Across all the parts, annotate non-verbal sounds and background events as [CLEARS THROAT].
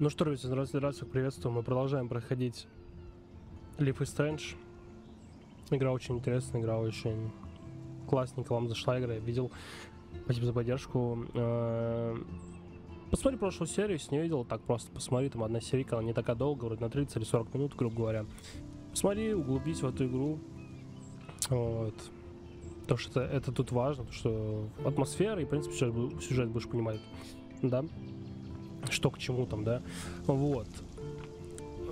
Ну что, друзья, здравствуйте, здравствуйте, приветствую. Мы продолжаем проходить Leaf is Strange. Игра очень интересная, игра очень классненько вам зашла игра, я видел. Спасибо за поддержку. Э, посмотри прошлую серию, если не видел, так просто посмотри, там одна серия, она не такая долгая, вроде на 30 или 40 минут, грубо говоря. Посмотри, углубись в эту игру. Вот. Потому что это, это тут важно, потому что атмосфера и, в принципе, сюжет, сюжет будешь понимать. Да что к чему там, да. Вот.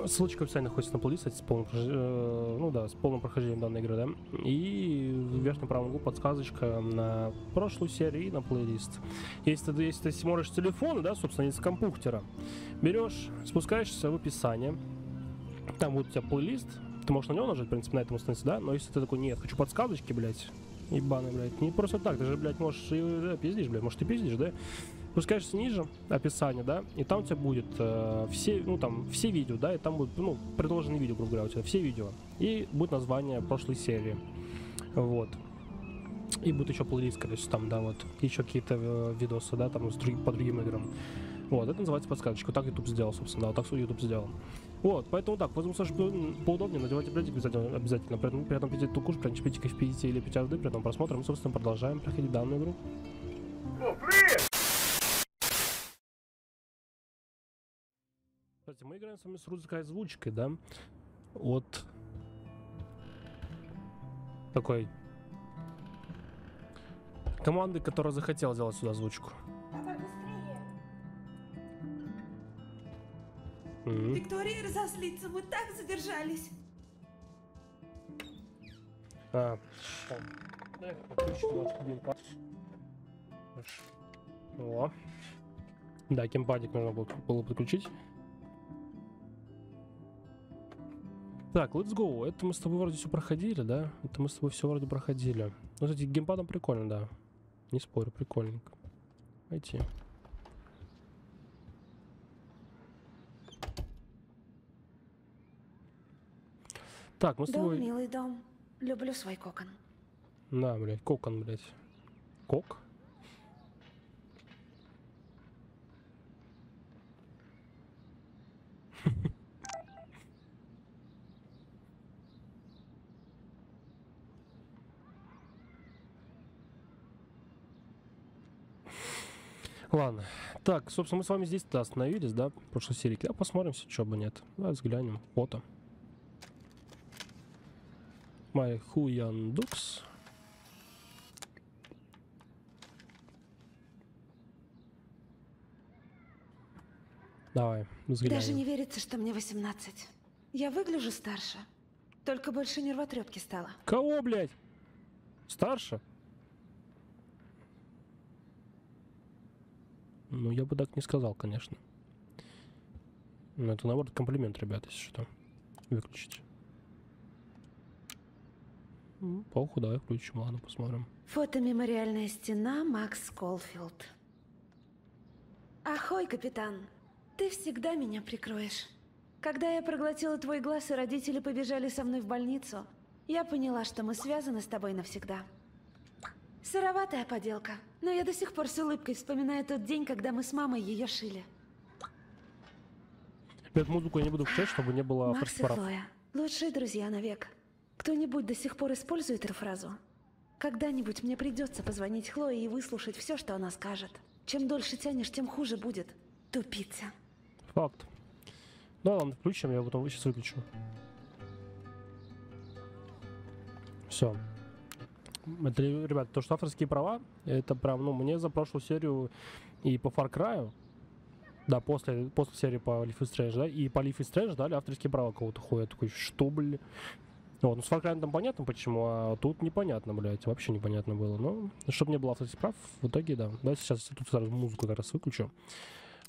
Ссылочка в описании находится на плейлисте с полным, э, ну да, с полным прохождением данной игры, да. И в верхнем правом углу подсказочка на прошлую серию и на плейлист. Если ты, если ты смотришь телефон, да, собственно, из компьютера, берешь, спускаешься в описание, там будет у тебя плейлист, ты можешь на него нажать, в принципе, на этом остановиться, да, но если ты такой, нет, хочу подсказочки, блядь, ебаный, блядь, не просто так, ты же, блядь, можешь да, пиздишь, блядь, может, ты пиздишь, да, спускаешься ниже, описание, да, и там у тебя будет э, все, ну, там, все видео, да, и там будут, ну, предложенные видео, грубо говоря, у тебя все видео, и будет название прошлой серии, вот. И будет еще плейлист, всего, там, да, вот, еще какие-то э, видосы, да, там, с друг, по другим играм. Вот, это называется подсказочка. Вот так YouTube сделал, собственно, да, вот так YouTube сделал. Вот, поэтому так, Сашу поудобнее, надевайте бредик обязательно, обязательно. При этом, при этом пейте тукуш, принчипите в 50 или 5 воды, при этом просмотрим, и, собственно, продолжаем проходить данную игру. О, привет! Кстати, мы играем с вами с русской озвучкой, да? Вот такой команды, которая захотела сделать сюда озвучку. Mm-hmm. Виктория разозлится, мы так задержались. А, так. О. Да, геймпадик нужно было, было подключить. Так, let's go. Это мы с тобой вроде все проходили, да? Это мы с тобой все вроде проходили. Ну, кстати, геймпадом прикольно, да. Не спорю, прикольненько. Пойти. Так, мы с тобой... Дом, милый дом. Люблю свой кокон. На, блядь, кокон, блядь. Кок? Ладно. Так, собственно, мы с вами здесь-то остановились, да, в прошлой серии. А посмотрим, что бы нет. Давай взглянем. Фото. My Huyan Dux. Давай, взглянем. Даже не верится, что мне 18. Я выгляжу старше. Только больше нервотрепки стало. Кого, блядь? Старше? Ну, я бы так не сказал, конечно. Но это, наоборот, комплимент, ребята, если что. Выключить. Ну, поху, давай включим, ладно, посмотрим. Фото «Мемориальная стена» Макс Колфилд. Ахой, капитан. Ты всегда меня прикроешь. Когда я проглотила твой глаз, и родители побежали со мной в больницу, я поняла, что мы связаны с тобой навсегда. Сыроватая поделка, но я до сих пор с улыбкой вспоминаю тот день, когда мы с мамой ее шили. Эту музыку я не буду включать, чтобы не было Макс и Хлоя, лучшие друзья навек. Кто-нибудь до сих пор использует эту фразу? Когда-нибудь мне придется позвонить Хлое и выслушать все, что она скажет. Чем дольше тянешь, тем хуже будет. Тупица. Факт. Да, ладно, включим, я потом сейчас выключу. Все. Это, ребят, то, что авторские права, это прям, ну, мне за прошлую серию и по Far Cry, да, после, после серии по Leaf is Strange, да, и по Leaf is Strange дали авторские права кого-то ходят. Такой, что, блин? Вот, ну, с Far Cry там понятно почему, а тут непонятно, блядь, вообще непонятно было. Но, чтобы не было авторских прав, в итоге, да. Да, сейчас я тут сразу музыку как раз выключу,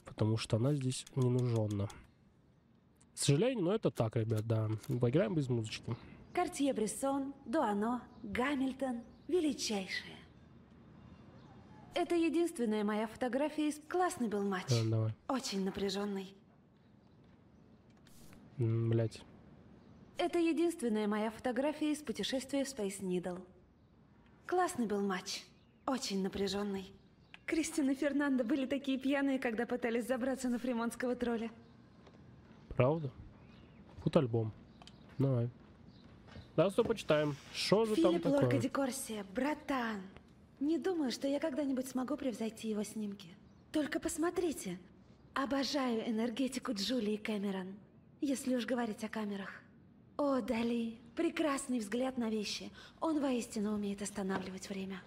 потому что она здесь не нужна. К сожалению, но это так, ребят, да. Поиграем без музычки. Картье-Брессон, Дуано, Гамильтон – величайшие. Это единственная моя фотография из... Классный был матч. Да, давай. Очень напряженный. Блять. Это единственная моя фотография из путешествия в Space Needle. Классный был матч. Очень напряженный. Кристина и Фернандо были такие пьяные, когда пытались забраться на фримонского тролля. Правда? Фотоальбом. Давай. Да, что почитаем. Что же там Филипп такое? Лорка Дикорси, братан. Не думаю, что я когда-нибудь смогу превзойти его снимки. Только посмотрите. Обожаю энергетику Джулии Кэмерон. Если уж говорить о камерах. О, Дали, прекрасный взгляд на вещи. Он воистину умеет останавливать время.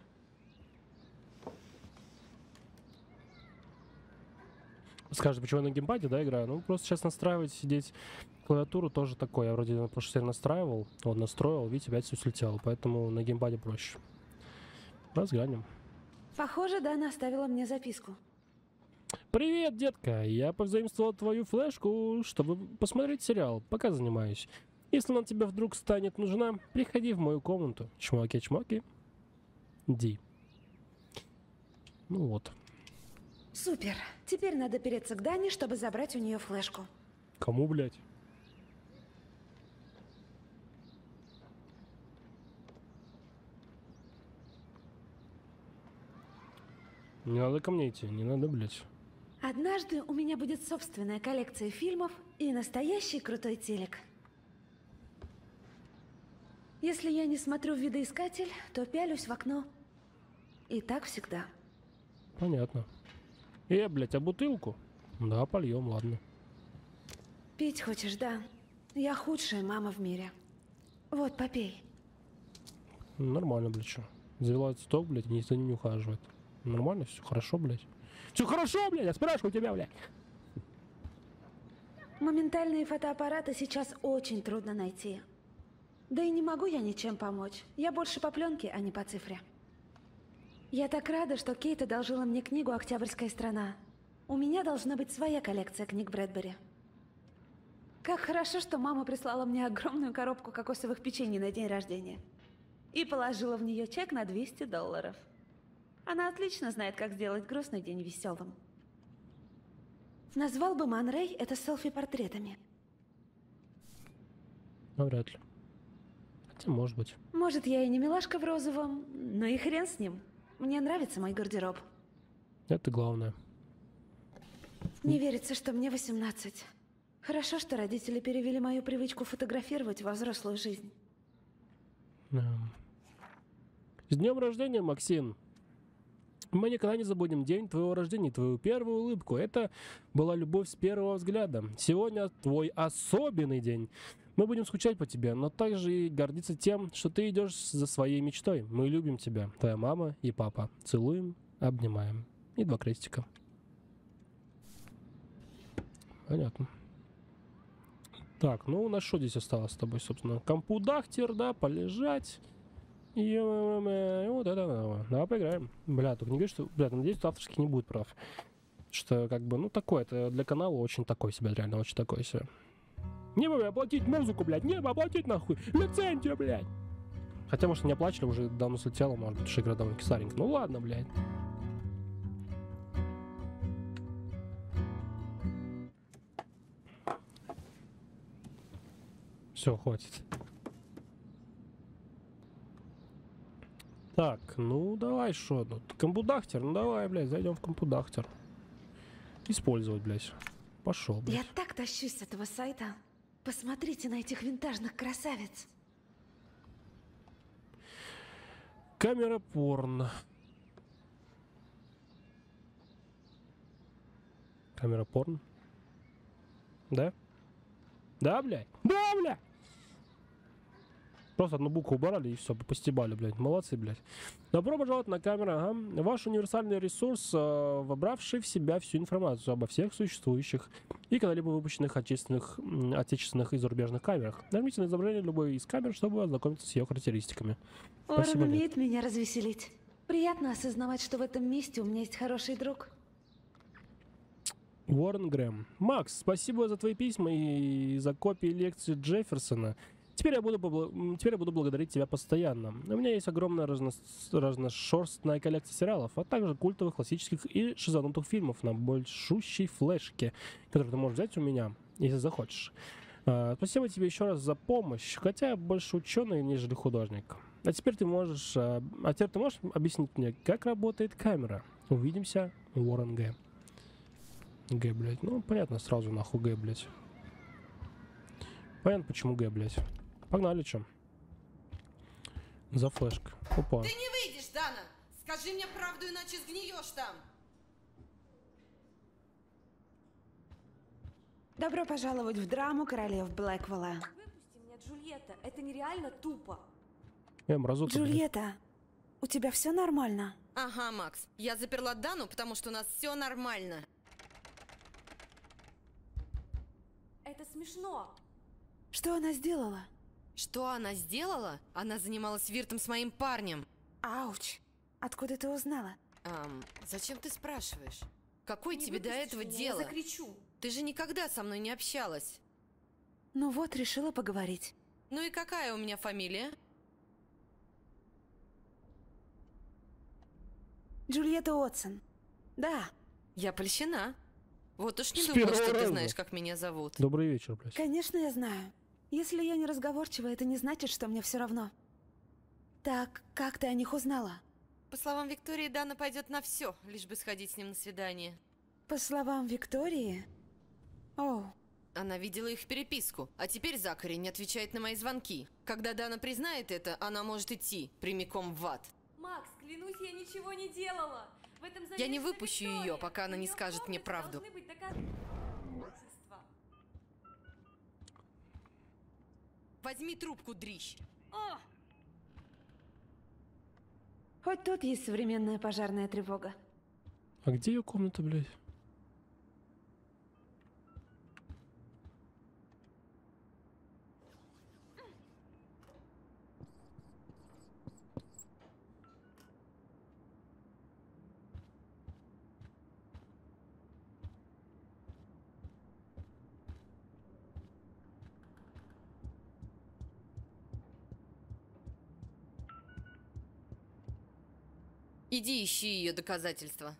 Скажешь, почему я на геймпаде, да, играю? Ну, просто сейчас настраивать, сидеть клавиатуру тоже такое. Я вроде на прошлой серии настраивал, вот, настроил, видите, опять все слетело. Поэтому на геймпаде проще. Разглянем. Похоже, Дана оставила мне записку. Привет, детка! Я повзаимствовал твою флешку, чтобы посмотреть сериал, пока занимаюсь. Если она тебе вдруг станет нужна, приходи в мою комнату. Чмоки-чмоки. Ди. Ну вот. Супер. Теперь надо переться к Дане, чтобы забрать у нее флешку. Кому, блядь? Не надо ко мне идти, не надо, блядь. Однажды у меня будет собственная коллекция фильмов и настоящий крутой телек. Если я не смотрю в видоискатель, то пялюсь в окно. И так всегда. Понятно. Э, блядь, а бутылку? Да, польем, ладно. Пить хочешь, да? Я худшая мама в мире. Вот, попей. Нормально, блядь, что? Завела сток, блядь, и за ним не ухаживает. Нормально, все хорошо, блядь. Все хорошо, блядь, я спрашиваю тебя, блядь. Моментальные фотоаппараты сейчас очень трудно найти. Да и не могу я ничем помочь. Я больше по пленке, а не по цифре. Я так рада, что Кейт одолжила мне книгу «Октябрьская страна». У меня должна быть своя коллекция книг Брэдбери. Как хорошо, что мама прислала мне огромную коробку кокосовых печений на день рождения. И положила в нее чек на 200 долларов. Она отлично знает, как сделать грустный день веселым. Назвал бы Ман Рэй это селфи-портретами. Навряд ли. Хотя, может быть. Может, я и не милашка в розовом, но и хрен с ним. Мне нравится мой гардероб. Это главное. Не верится, что мне 18. Хорошо, что родители перевели мою привычку фотографировать во взрослую жизнь. Эм. С днем рождения, Максим! Мы никогда не забудем день твоего рождения, твою первую улыбку. Это была любовь с первого взгляда. Сегодня твой особенный день. Мы будем скучать по тебе, но также и гордиться тем, что ты идешь за своей мечтой. Мы любим тебя, твоя мама и папа. Целуем, обнимаем. И два крестика. Понятно. Так, ну у нас что здесь осталось с тобой, собственно? Компудахтер, да, полежать. И вот это, давай поиграем. Бля, только не говори, что... Бля, надеюсь, что авторский не будет прав. Что, как бы, ну, такое, это для канала очень такой себе, реально, очень такой себе. Не бы оплатить музыку, блядь, не бы оплатить нахуй, лицензию, блядь. Хотя, может, не оплачивали, уже давно слетело, может быть, что игра давно кисаренькая. Ну ладно, блядь. Все, хватит. Так, ну давай, что тут? Компудахтер, ну давай, блядь, зайдем в компудахтер. Использовать, блядь. Пошел, блядь. Я так тащусь с этого сайта. Посмотрите на этих винтажных красавиц. Камера порно. Камера порно? Да? Да, блядь? Да, блядь! Просто одну букву убрали и все, постебали, блядь. Молодцы, блядь. Добро пожаловать на камеру, ага. Ваш универсальный ресурс, э, вобравший в себя всю информацию обо всех существующих и когда-либо выпущенных отечественных, отечественных и зарубежных камерах. Нажмите на изображение любой из камер, чтобы ознакомиться с ее характеристиками. Уоррен Спасибо, умеет меня развеселить. Приятно осознавать, что в этом месте у меня есть хороший друг. Уоррен Грэм. Макс, спасибо за твои письма и за копии лекций Джефферсона. Теперь я буду, м, теперь я буду благодарить тебя постоянно. У меня есть огромная разнос- разношерстная коллекция сериалов, а также культовых, классических и шизанутых фильмов на большущей флешке, которую ты можешь взять у меня, если захочешь. А, Спасибо тебе еще раз за помощь, хотя я больше ученый, нежели художник. А теперь ты можешь, а а теперь ты можешь объяснить мне, как работает камера? Увидимся, Уоррен Г. Г, блядь. Ну, понятно, сразу нахуй Г, блядь. Понятно, почему Г, блядь. Погнали, чем. За флешка. Опа. Ты не выйдешь, Дана! Скажи мне правду, иначе сгниешь там! Добро пожаловать в драму королев Блэквелла. Выпусти меня, Джульетта. Это нереально тупо. Э, мразота, блядь. Джульетта, у тебя все нормально? Ага, Макс, я заперла Дану, потому что у нас все нормально. Это смешно. Что она сделала? Что она сделала? Она занималась виртом с моим парнем. Ауч. Откуда ты узнала? Ам, зачем ты спрашиваешь? Какое Не тебе до этого меня, дело? Я закричу. Ты же никогда со мной не общалась. Ну вот, решила поговорить. Ну и какая у меня фамилия? Джульетта Отсон. Да, Я польщена. Вот уж не С думала, что ты знаешь, как меня зовут. Добрый вечер, блядь. конечно, я знаю. Если я не разговорчива, это не значит, что мне все равно. Так, как ты о них узнала? По словам Виктории, Дана пойдет на все, лишь бы сходить с ним на свидание. По словам Виктории... О, Она видела их переписку, а теперь Закари не отвечает на мои звонки. Когда Дана признает это, она может идти прямиком в ад. Макс, клянусь, я ничего не делала. В этом Я не выпущу Виктория. ее, пока она не скажет мне правду. быть доказательства. Возьми трубку, дрищ. О! хоть тут есть современная пожарная тревога. А где ее комната, блядь? Иди ищи ее доказательства.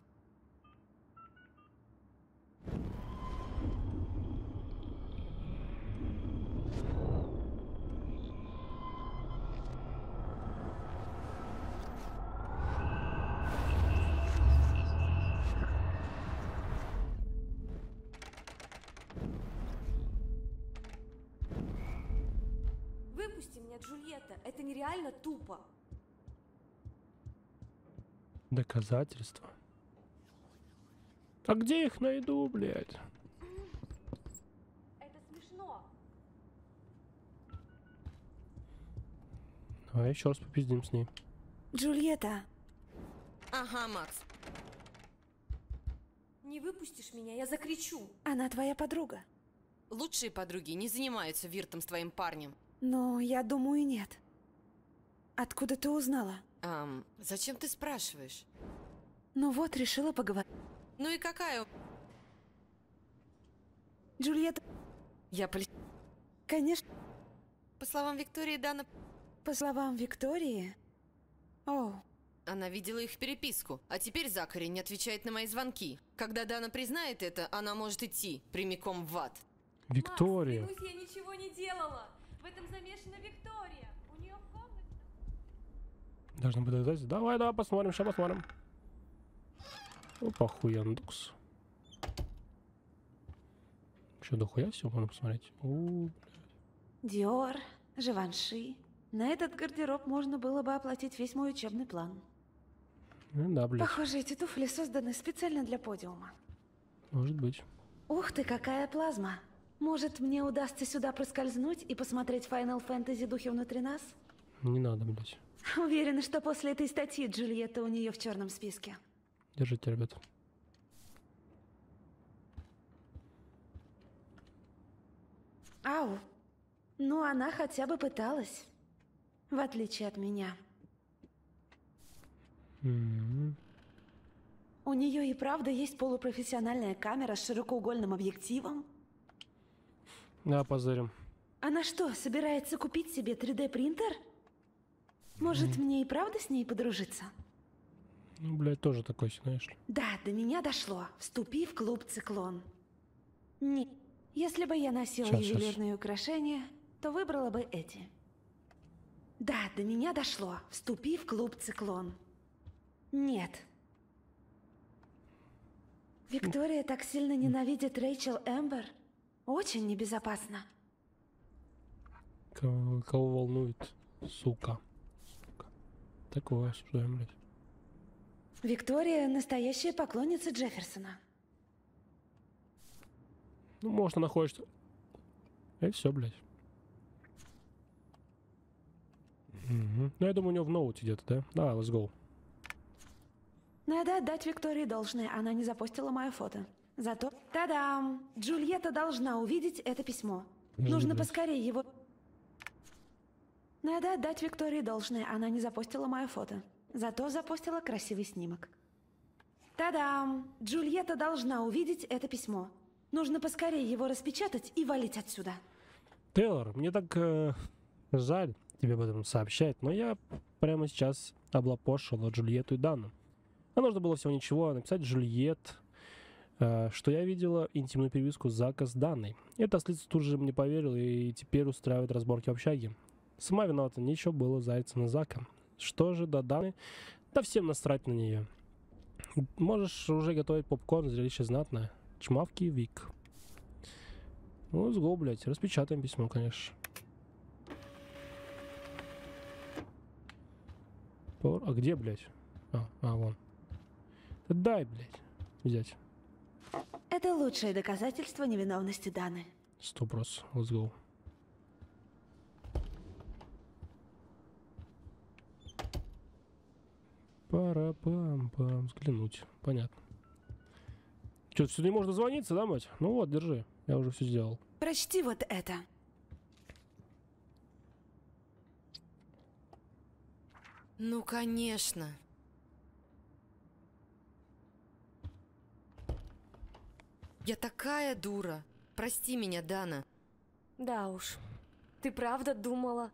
Выпусти меня, Джульетта. Это нереально тупо. Доказательства. А где их найду, блядь? Это смешно. Давай еще раз попиздим с ней. Джульетта, Ага, Макс. Не выпустишь меня, я закричу. она твоя подруга. Лучшие подруги не занимаются виртом с твоим парнем. Но я думаю, нет. Откуда ты узнала? Ам, зачем ты спрашиваешь? Ну вот, решила поговорить. Ну и какая... у- Джульетта, Я поль... конечно, По словам Виктории, Дана... по словам Виктории... О, Она видела их переписку, а теперь Закари не отвечает на мои звонки. Когда Дана признает это, она может идти прямиком в ад. Виктория. Макс, клянусь, я ничего не делала. В этом замешана Виктория. У нее в комнате... Должны быть доказательства. Давай, давай, посмотрим, сейчас посмотрим. Опа, хуяндукс. Что, дохуя все можно посмотреть? У, Диор, Живанши. На этот гардероб можно было бы оплатить весь мой учебный план. ну да, блядь, Похоже, эти туфли созданы специально для подиума. может быть. Ух ты, какая плазма! Может, мне удастся сюда проскользнуть и посмотреть Final Fantasy духи внутри нас? Не надо, блядь. [LAUGHS] Уверена, что после этой статьи Джульетта у нее в черном списке. Держите, ребята. Ау. Ну, она хотя бы пыталась. В отличие от меня. М, У нее и правда есть полупрофессиональная камера с широкоугольным объективом? Да, позырим. Она что, собирается купить себе 3D-принтер? Может, мне и правда с ней подружиться? Ну, блядь, тоже такой, знаешь ли. Да, до меня дошло. Вступи в клуб «Циклон». Не, если бы я носила щас. ювелирные украшения, то выбрала бы эти. Да, до меня дошло. Вступи в клуб «Циклон». Нет. Виктория так сильно ненавидит Рэйчел Эмбер. Очень небезопасно. Кого, волнует, сука. Такое осуждаем, блядь. Виктория настоящая поклонница Джефферсона. Ну, может, она хочет... И все, блядь. Мгм. Ну, я думаю, у него в ноуте где-то, да? Да, let's go. Надо отдать Виктории должное, она не запостила мое фото. Зато... Та-дам! Джульетта должна увидеть это письмо. Нужно поскорее его... Надо отдать Виктории должное, она не запостила мое фото. Зато запостила красивый снимок. Та-дам! Джульетта должна увидеть это письмо. Нужно поскорее его распечатать и валить отсюда. Тейлор, мне так э, жаль тебе об этом сообщать, но я прямо сейчас облапошил Джульетту и Дану. А нужно было всего ничего написать Джульет, э, что я видела интимную переписку Зака с Даной. Эта слица тут же мне поверил и теперь устраивает разборки в общаге. Сама виновата, нечего было заяться на Зака. Что же до Даны? Да всем насрать на нее. Можешь уже готовить попкорн, зрелище знатное. Чмавки Вик. Ну, с го, блядь. Распечатаем письмо, конечно. А где, блядь? А, а, вон. Да дай, блядь, взять. Это лучшее доказательство невиновности Даны. Сто прос. Let's go. Пара пам пам Взглянуть. Понятно. Что, сюда не можно звониться, да, мать? Ну вот, держи. Я уже все сделал. Прочти вот это. Ну, конечно. Я такая дура. Прости меня, Дана. Да уж. Ты правда думала,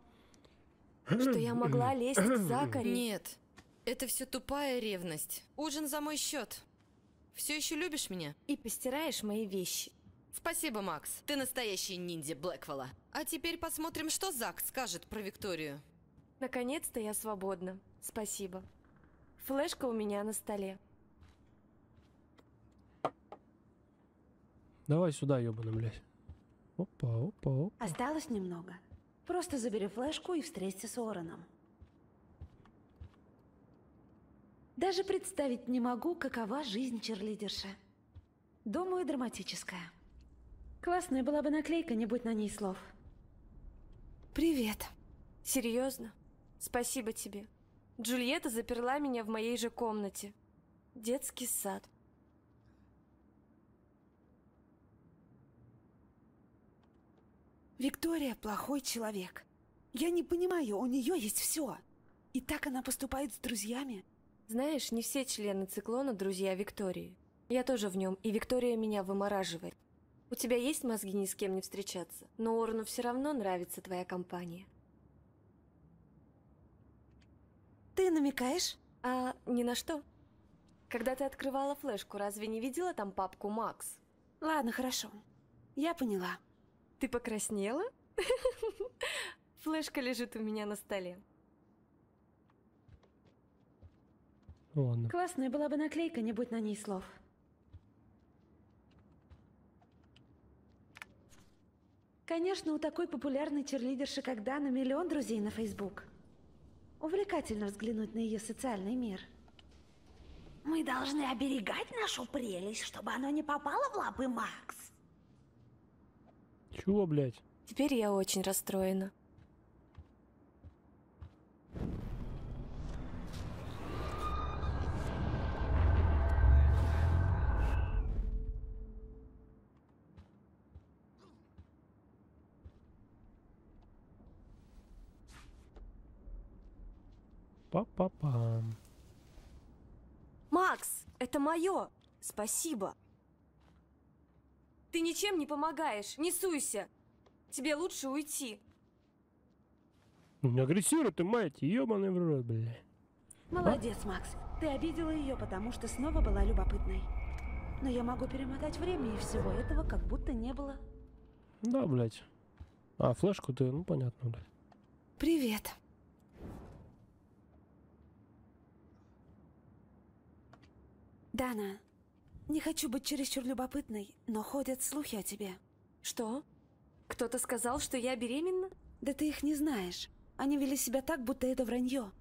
что я могла лезть к [CLEARS THROAT] Закари? Нет, это все тупая ревность. Ужин за мой счет. Все еще любишь меня? И постираешь мои вещи. Спасибо, Макс. Ты настоящий ниндзя Блэквелла. А теперь посмотрим, что Зак скажет про Викторию. Наконец-то я свободна. Спасибо. Флешка у меня на столе. Давай сюда, ебаный, блядь. Опа, опа, опа. Осталось немного. Просто забери флешку и встреться с Уорреном. Даже представить не могу, какова жизнь черлидерши. Думаю, драматическая. Классная была бы наклейка, не будь на ней слов. Привет. Серьезно? Спасибо тебе. Джульетта заперла меня в моей же комнате. Детский сад. Виктория плохой человек. Я не понимаю, у нее есть все. И так она поступает с друзьями. Знаешь, не все члены циклона друзья Виктории. Я тоже в нем, и Виктория меня вымораживает. У тебя есть мозги ни с кем не встречаться, но Орну все равно нравится твоя компания. Ты намекаешь? А ни на что? Когда ты открывала флешку, разве не видела там папку Макс? Ладно, хорошо. Я поняла. Ты покраснела? [LAUGHS] Флешка лежит у меня на столе. Ну ладно. Классная была бы наклейка, не будь на ней слов. Конечно, у такой популярной черлидерши, как Дана, миллион друзей на Фейсбук. Увлекательно взглянуть на ее социальный мир. Мы должны оберегать нашу прелесть, чтобы она не попала в лапы Макс. Чего, блядь? Теперь я очень расстроена. Па-па-пам. Макс, это мое. Спасибо. Ты ничем не помогаешь. Не суйся. Тебе лучше уйти. Не агрессируй ты, мать, ебаный в рот, блядь. Молодец, Макс. Ты обидела ее, потому что снова была любопытной. Но я могу перемотать время, и всего этого как будто не было. Да, блядь. А, флешку ты, ну понятно, блядь. Привет. Дана, Не хочу быть чересчур любопытной, но ходят слухи о тебе. Что? Кто-то сказал, что я беременна? Да ты их не знаешь. Они вели себя так, будто это вранье.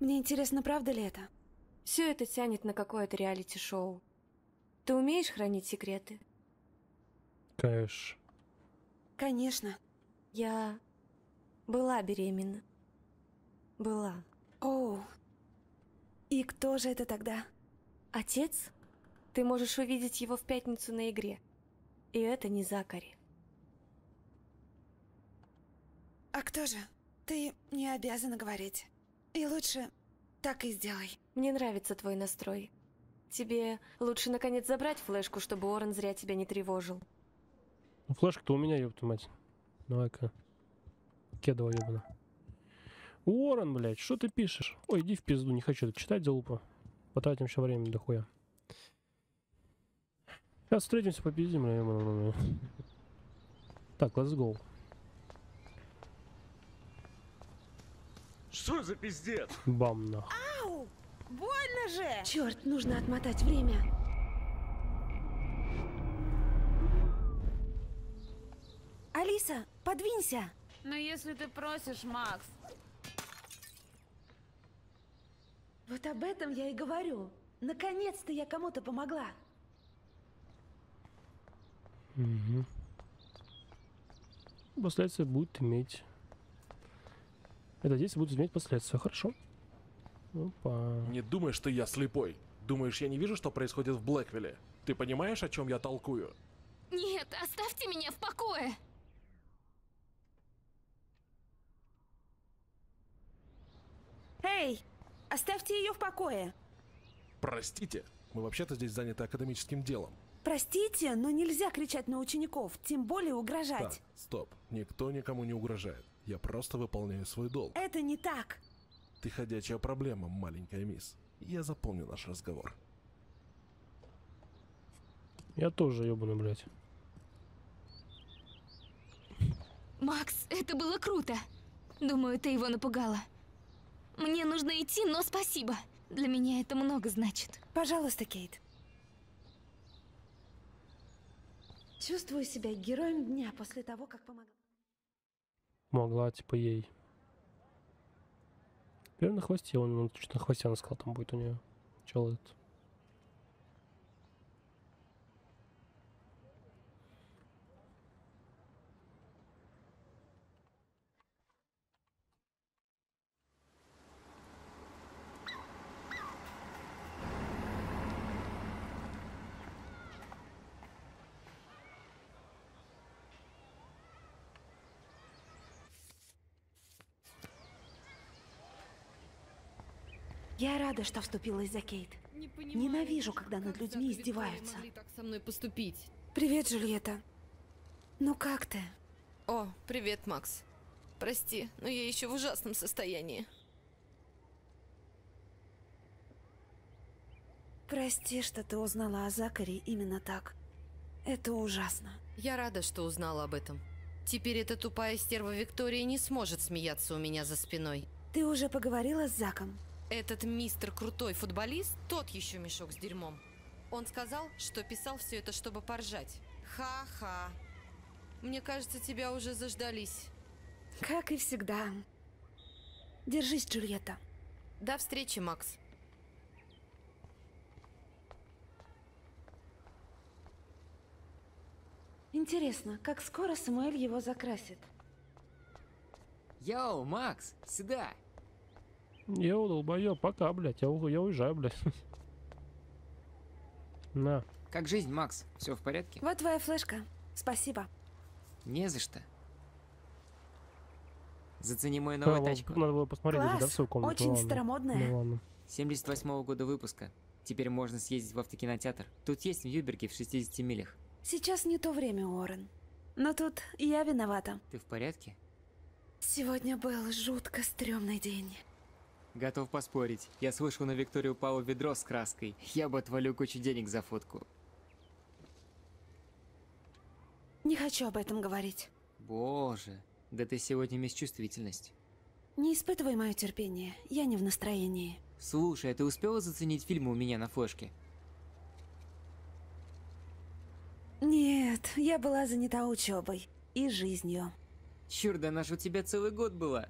Мне интересно, правда ли это? Все это тянет на какое-то реалити-шоу. Ты умеешь хранить секреты? Конечно. Конечно. Я была беременна. Была. Оу. И кто же это тогда? Отец? Ты можешь увидеть его в пятницу на игре. И это не Закари. А кто же? Ты не обязана говорить. И лучше так и сделай. Мне нравится твой настрой. Тебе лучше наконец забрать флешку, чтобы Орен зря тебя не тревожил. Ну, флешка-то у меня, ёпта мать. Давай-ка. Кедова ёбана. Уоррен, блядь, что ты пишешь? Ой, иди в пизду, не хочу это читать, залупа. Потратим еще время дохуя. Сейчас встретимся, попиздим. ёбана. Так, let's go. Что за пиздец? Бам, нах. Ау! Больно же! Черт, нужно отмотать время. Алиса, подвинься! Но если ты просишь, Макс, Вот об этом я и говорю. Наконец-то я кому-то помогла. Мгм. Последствия будут иметь. Это действие будет иметь последствия, хорошо? Опа. Не думай, что я слепой. Думаешь, я не вижу, что происходит в Блэквилле? Ты понимаешь, о чем я толкую? нет, оставьте меня в покое. Эй, оставьте ее в покое. Простите, мы вообще-то здесь заняты академическим делом. Простите, но нельзя кричать на учеников, тем более Так, угрожать. стоп. Никто никому не угрожает. Я просто выполняю свой долг. Это не так. Ты ходячая проблема, маленькая мисс. Я запомню наш разговор. Я тоже ебаный, блядь. Макс, это было круто. Думаю, ты его напугала. Мне нужно идти, но спасибо. Для меня это много значит. Пожалуйста, Кейт. Чувствую себя героем дня после того, как помогла. Могла, типа, ей. Теперь на хвосте, он, он точно на хвосте она сказала, там будет у нее. Чел этот. Я рада, что вступилась за Кейт. Не Ненавижу, когда над людьми издеваются. могли так со мной поступить? Привет, Джульетта. Ну как ты? О, привет, Макс. Прости, но я еще в ужасном состоянии. Прости, что ты узнала о Закаре именно так. Это ужасно. Я рада, что узнала об этом. Теперь эта тупая стерва Виктория не сможет смеяться у меня за спиной. Ты уже поговорила с Заком? Этот мистер крутой футболист, тот еще мешок с дерьмом. Он сказал, что писал все это, чтобы поржать. Ха-ха. Мне кажется, тебя уже заждались. Как и всегда. Держись, Джульетта. До встречи, Макс. Интересно, как скоро Самуэль его закрасит? Йоу, Макс, сюда! Йоу, долбоёб, пока, блядь, я, у- я уезжаю, блядь. [LAUGHS] На. Как жизнь, Макс? Все в порядке? Вот твоя флешка. Спасибо. Не за что. Зацени мою А, новую вот тачку. Надо было посмотреть, да, Класс! в свою комнату. Очень ну ладно. старомодная. Ну ладно. 78 года выпуска. Теперь можно съездить в автокинотеатр. Тут есть в Ньюберге в 60 милях. Сейчас не то время, Уоррен. Но тут я виновата. Ты в порядке? Сегодня был жутко стрёмный день. Готов поспорить. Я слышал, на Викторию упало ведро с краской. Я бы отвалил кучу денег за фотку. Не хочу об этом говорить. Боже, да ты сегодня мисс чувствительность. Не испытывай мое терпение. Я не в настроении. Слушай, а ты успела заценить фильмы у меня на флешке? я была занята учебой и жизнью. Чур, да она же у тебя целый год была.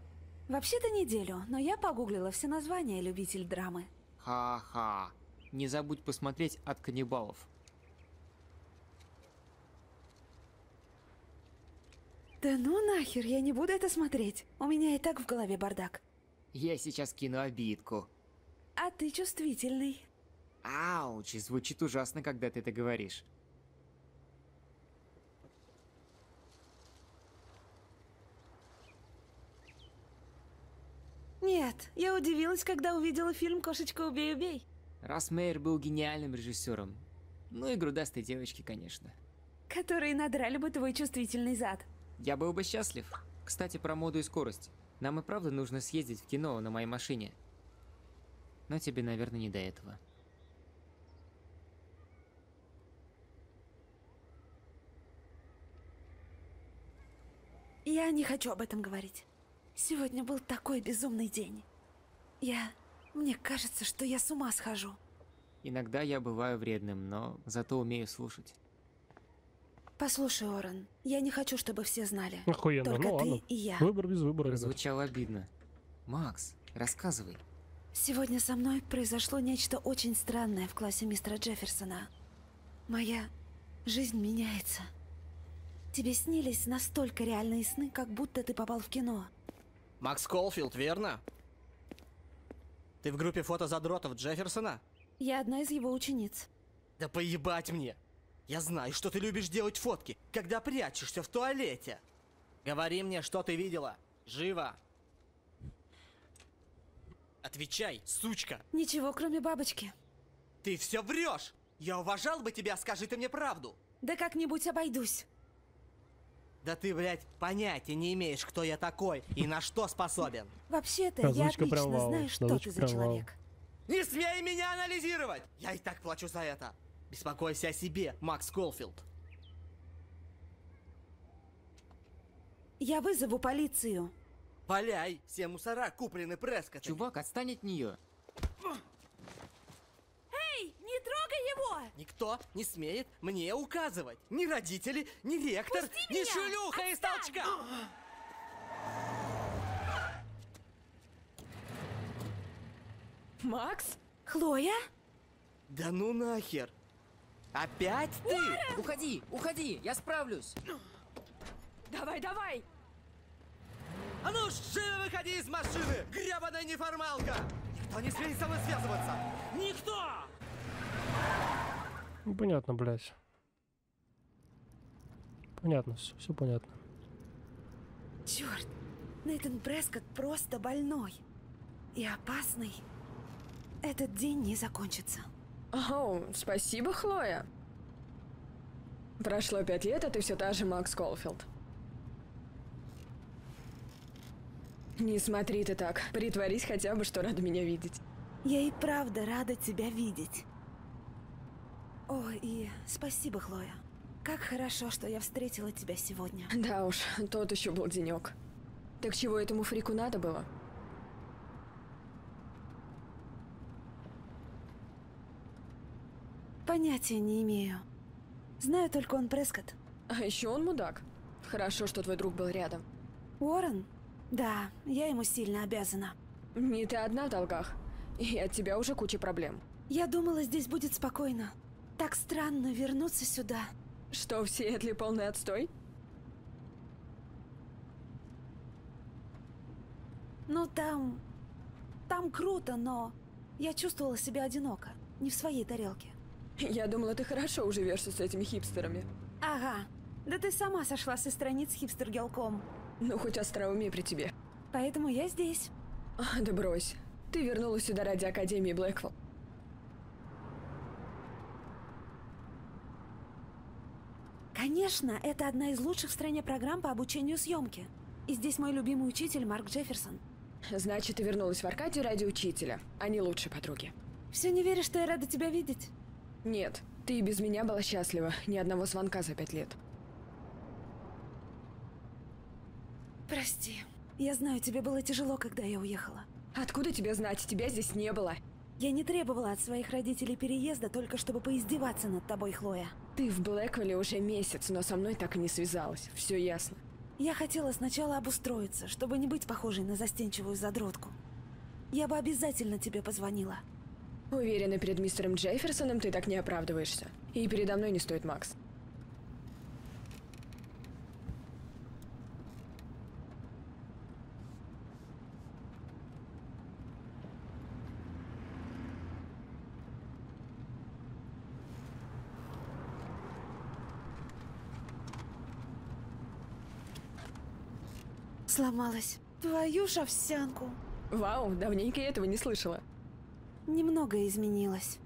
Вообще-то неделю, но я погуглила все названия любитель драмы. Ха-ха. Не забудь посмотреть от каннибалов. Да ну нахер, я не буду это смотреть. У меня и так в голове бардак. Я сейчас кину обидку. А ты чувствительный. Ауч, звучит ужасно, когда ты это говоришь. Нет, я удивилась, когда увидела фильм «Кошечка, убей, убей». Раз Мейер был гениальным режиссером. Ну и грудастой девочки, конечно. Которые надрали бы твой чувствительный зад. Я был бы счастлив. Кстати, про моду и скорость. Нам и правда нужно съездить в кино на моей машине. Но тебе, наверное, не до этого. Я не хочу об этом говорить. Сегодня был такой безумный день. Я... Мне кажется, что я с ума схожу. Иногда я бываю вредным, но зато умею слушать. Послушай, Орен, я не хочу, чтобы все знали. Охуенно, Только ну ты ладно. и я. Выбор без выбора. ребят. Звучало обидно. Макс, рассказывай. Сегодня со мной произошло нечто очень странное в классе мистера Джефферсона. Моя жизнь меняется. Тебе снились настолько реальные сны, как будто ты попал в кино. Макс Колфилд, верно? Ты в группе фотозадротов Джефферсона? Я одна из его учениц. Да поебать мне! Я знаю, что ты любишь делать фотки, когда прячешься в туалете. Говори мне, что ты видела. Живо! Отвечай, сучка! Ничего, кроме бабочки. Ты все врешь! Я уважал бы тебя, скажи ты мне правду! Да как-нибудь обойдусь. Да ты, блядь, понятия не имеешь, кто я такой и на что способен. Вообще-то, я отлично прям вау. знаю, что Озвучка ты за прям вау. человек. Не смей меня анализировать! Я и так плачу за это. Беспокойся о себе, Макс Колфилд. Я вызову полицию. Валяй, все мусора куплены Прескотт. Чувак, отстань от нее. Трогай его! Никто не смеет мне указывать. Ни родители, ни ректор, Пусти ни меня! шелюха из толчка. Макс? Хлоя? Да ну нахер. Опять ты? Уходи, уходи, я справлюсь. Давай, давай! А ну, живо выходи из машины, гребаная неформалка! Никто не смеет со мной связываться! Никто! Ну, понятно, блядь. Понятно, все, все понятно. Черт, Нейтан Прескотт просто больной. И опасный. Этот день не закончится. Оу, спасибо, Хлоя. Прошло пять лет, а ты все та же Макс Колфилд. Не смотри ты так. Притворись хотя бы, что рада меня видеть. Я и правда рада тебя видеть. О, и спасибо, Хлоя. Как хорошо, что я встретила тебя сегодня. [LAUGHS] Да уж, тот еще был денек. Так чего этому фрику надо было? Понятия не имею. Знаю только он Прескотт. А еще он мудак. Хорошо, что твой друг был рядом. Уоррен? Да, я ему сильно обязана. Не ты одна в долгах. И от тебя уже куча проблем. Я думала, здесь будет спокойно. Так странно вернуться сюда. Что, в Сиэтле полный отстой? Ну, там... Там круто, но... Я чувствовала себя одиноко. Не в своей тарелке. Я думала, ты хорошо уживешься с этими хипстерами. Ага. Да ты сама сошла со страниц хипстер.com. Ну, хоть остроумие при тебе. Поэтому я здесь. А, да брось. Ты вернулась сюда ради Академии Блэквелл. Конечно, это одна из лучших в стране программ по обучению съемки. И здесь мой любимый учитель Марк Джефферсон. Значит, ты вернулась в Аркадию ради учителя, а не лучшей подруги. Все не веришь, что я рада тебя видеть? Нет, ты и без меня была счастлива. Ни одного звонка за пять лет. Прости. Я знаю, тебе было тяжело, когда я уехала. Откуда тебе знать? Тебя здесь не было. Я не требовала от своих родителей переезда только чтобы поиздеваться над тобой, Хлоя. Ты в Блэквилле уже месяц, но со мной так и не связалась. Все ясно. Я хотела сначала обустроиться, чтобы не быть похожей на застенчивую задротку. Я бы обязательно тебе позвонила. Уверена, перед мистером Джефферсоном ты так не оправдываешься. И передо мной не стоит, Макс. Сломалась. Твою ж овсянку. Вау, давненько я этого не слышала. Немного изменилось.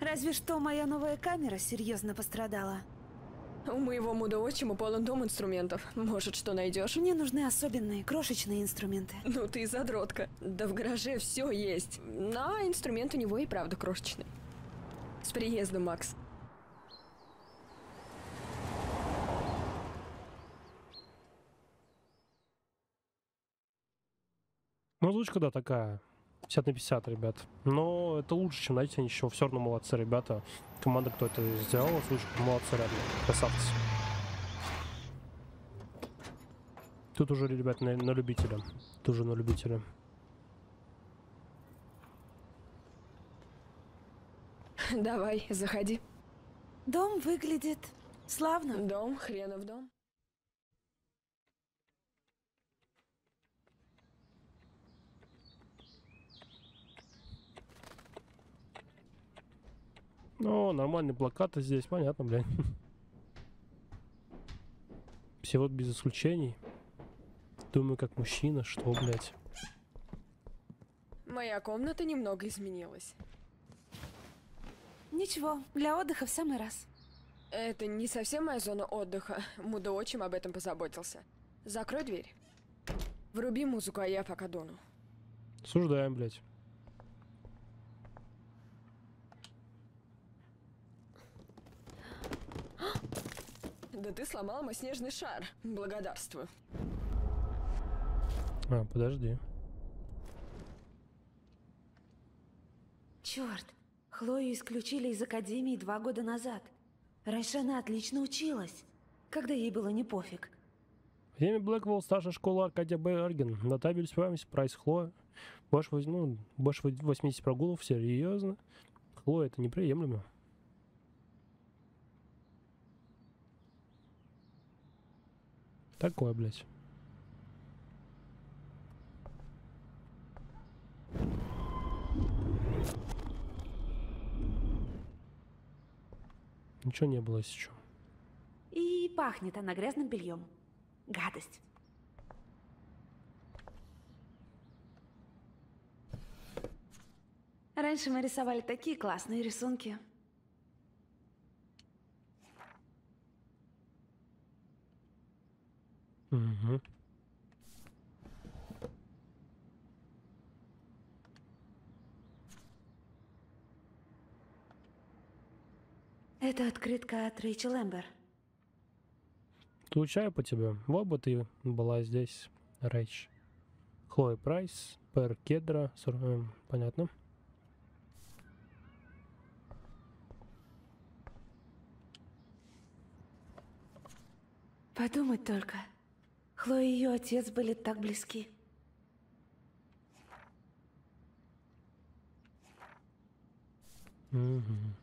Разве что моя новая камера серьезно пострадала. У моего мудоотчима полон дом инструментов. Может, что найдешь? Мне нужны особенные, крошечные инструменты. Ну ты задротка. Да в гараже все есть. Но инструмент у него и правда крошечный. С приездом, Макс. Озвучка, да, такая. 50 на 50, ребят. Но это лучше, чем, знаете, они еще все равно молодцы, ребята. Команда, кто это сделал, озвучку, молодцы, реально. Красавцы. Тут уже, ребят, на, на любителя. Тут уже на любителя. Давай, заходи. Дом выглядит славно. Дом, хренов дом. Ну, нормальные плакаты здесь, понятно, блядь. Все вот без исключений. Думаю, как мужчина, что, блядь. Моя комната немного изменилась. Ничего, для отдыха в самый раз. Это не совсем моя зона отдыха. Мудоотчим об этом позаботился. Закрой дверь. Вруби музыку, а я пока дону. Суждаем, блядь. Да ты сломал мой снежный шар. Благодарствую. А, подожди. Черт, Хлою исключили из академии два года назад. Раньше она отлично училась, когда ей было не пофиг. Время Блэквелл, старшая школа Аркадия Берген. На табель с прайс Хлоя. Больше, ну, больше 80 прогулов, серьезно. Хлоя, это неприемлемо. Такое, блядь. Ничего не было, если что. И пахнет она грязным бельем. Гадость. Раньше мы рисовали такие классные рисунки. Угу. Это открытка от Рэйчел Эмбер. Скучаю по тебе. Вот бы ты была здесь, Рэйч. Хлоя Прайс, Пэр Кедра, эм, понятно. Подумать только. Хлоя и ее отец были так близки. Мгм.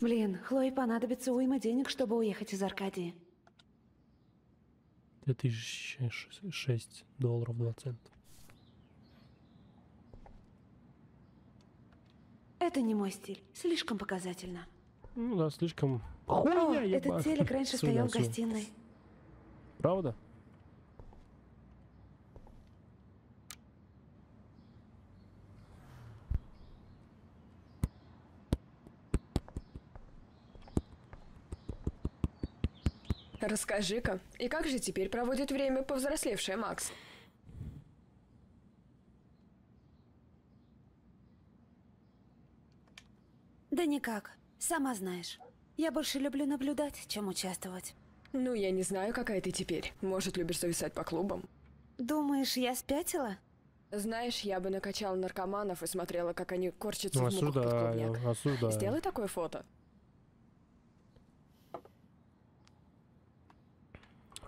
Блин, Хлое понадобится уйма денег, чтобы уехать из Аркадии. 2006 долларов 2 цента. Это не мой стиль. Слишком показательно. Ну да, слишком О, хуйня этот ебаная. телек раньше Судя стоял в гостиной. Правда? Расскажи-ка, и как же теперь проводит время повзрослевшая Макс? Да никак. Сама знаешь. Я больше люблю наблюдать, чем участвовать. Ну, я не знаю, какая ты теперь. Может, любишь зависать по клубам? Думаешь, я спятила? Знаешь, я бы накачала наркоманов и смотрела, как они корчатся Ну, в муках под клубняк. осуждаю. Сделай такое фото.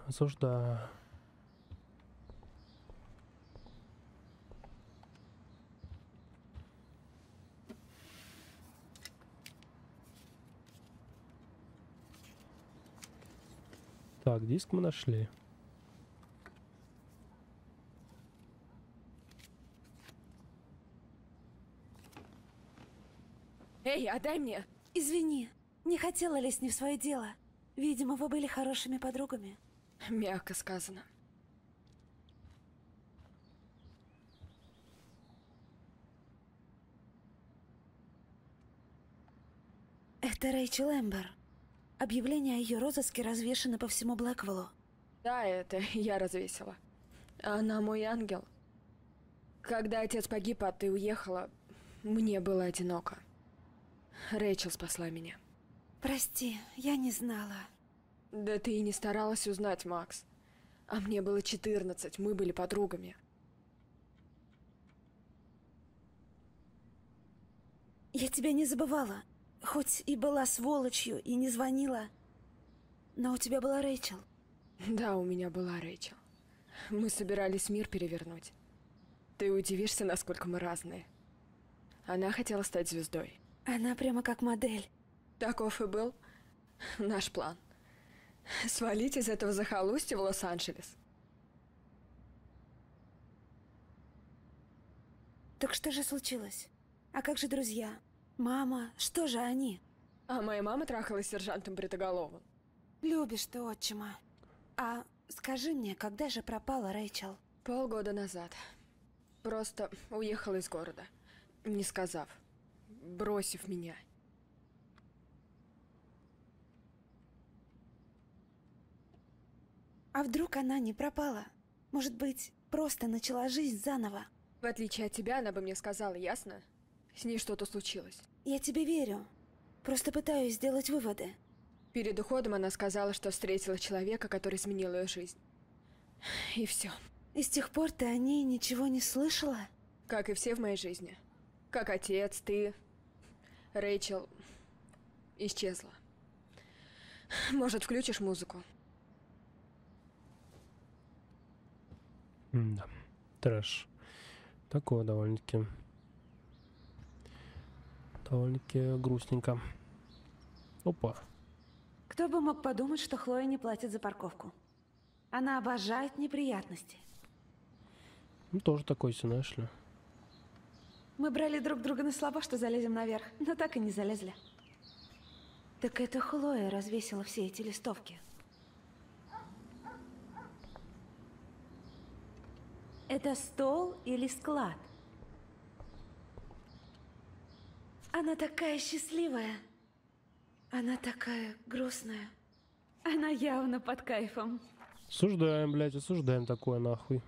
Осуждаю. Так, диск мы нашли. Эй, отдай мне! Извини, не хотела лезть не в свое дело. Видимо, вы были хорошими подругами. Мягко сказано. Это Рэйчел Эмбер. Объявление о ее розыске развешено по всему Блэквеллу. Да, это [LAUGHS] я развесила. Она мой ангел. Когда отец погиб, а ты уехала, мне было одиноко. Рэйчел спасла меня. Прости, я не знала. Да ты и не старалась узнать, Макс. А мне было 14, мы были подругами. Я тебя не забывала. Хоть и была сволочью и не звонила. Но у тебя была Рэйчел. Да, у меня была Рэйчел. Мы собирались мир перевернуть. Ты удивишься, насколько мы разные. Она хотела стать звездой. Она прямо как модель. Таков и был наш план. Свалить из этого захолустья в Лос-Анджелес. Так что же случилось? А как же друзья? Мама, что же они? А моя мама трахалась с сержантом Бритоголовым. Любишь ты отчима. А скажи мне, когда же пропала Рэйчел? Полгода назад. Просто уехала из города, не сказав, бросив меня. А вдруг она не пропала? Может быть, просто начала жизнь заново? В отличие от тебя, она бы мне сказала, ясно? С ней что-то случилось. Я тебе верю. Просто пытаюсь сделать выводы. Перед уходом она сказала, что встретила человека, который сменил ее жизнь. И все. И с тех пор ты о ней ничего не слышала? Как и все в моей жизни. Как отец, ты, Рэйчел исчезла. Может, включишь музыку? Да, трэш. Такое довольно-таки... Довольно-таки грустненько. Опа. Кто бы мог подумать, что Хлоя не платит за парковку? Она обожает неприятности. Ну, тоже такой себе, знаешь ли. Мы брали друг друга на слабо, что залезем наверх, но так и не залезли. Так это Хлоя развесила все эти листовки. Это стол или склад? Она такая счастливая. Она такая грустная. Она явно под кайфом. Осуждаем, блядь, осуждаем такое нахуй.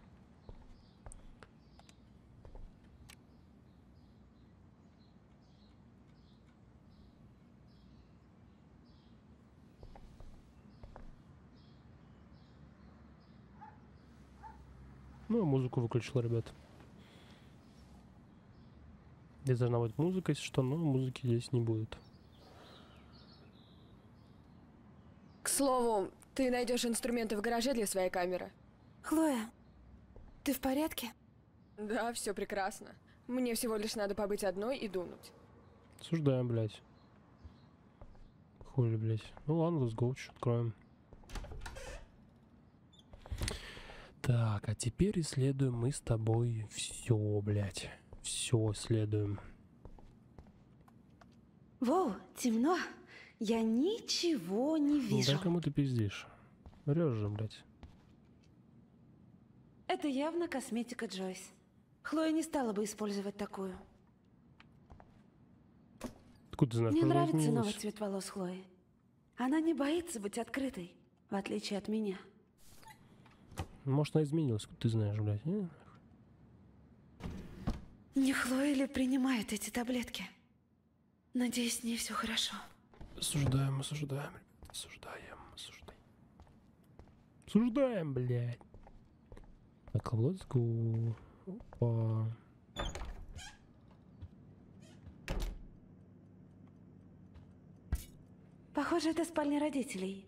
Ну, музыку выключил, ребят. Здесь должна быть музыка, если что, но музыки здесь не будет. К слову, ты найдешь инструменты в гараже для своей камеры? Хлоя, ты в порядке? Да, все прекрасно. Мне всего лишь надо побыть одной и дунуть. Осуждаем, блядь. Хули, блядь. Ну ладно, let's go, откроем. Так, а теперь исследуем мы с тобой все, блядь. Все исследуем. Воу, темно. Я ничего не Ну, вижу. да кому ты пиздишь? Врешь же, блядь. Это явно косметика Джойс. Хлоя не стала бы использовать такую. Откуда ты знаешь? Мне нравится новый цвет волос Хлои. Она не боится быть открытой, в отличие от меня. Может, она изменилась, ты знаешь, блядь? Не Хлоя ли принимает эти таблетки? Надеюсь, с ней все хорошо. Осуждаем, осуждаем, ребят. Осуждаем, осуждаем. Осуждаем, блядь. Так, let's go. Опа. Похоже, это спальня родителей.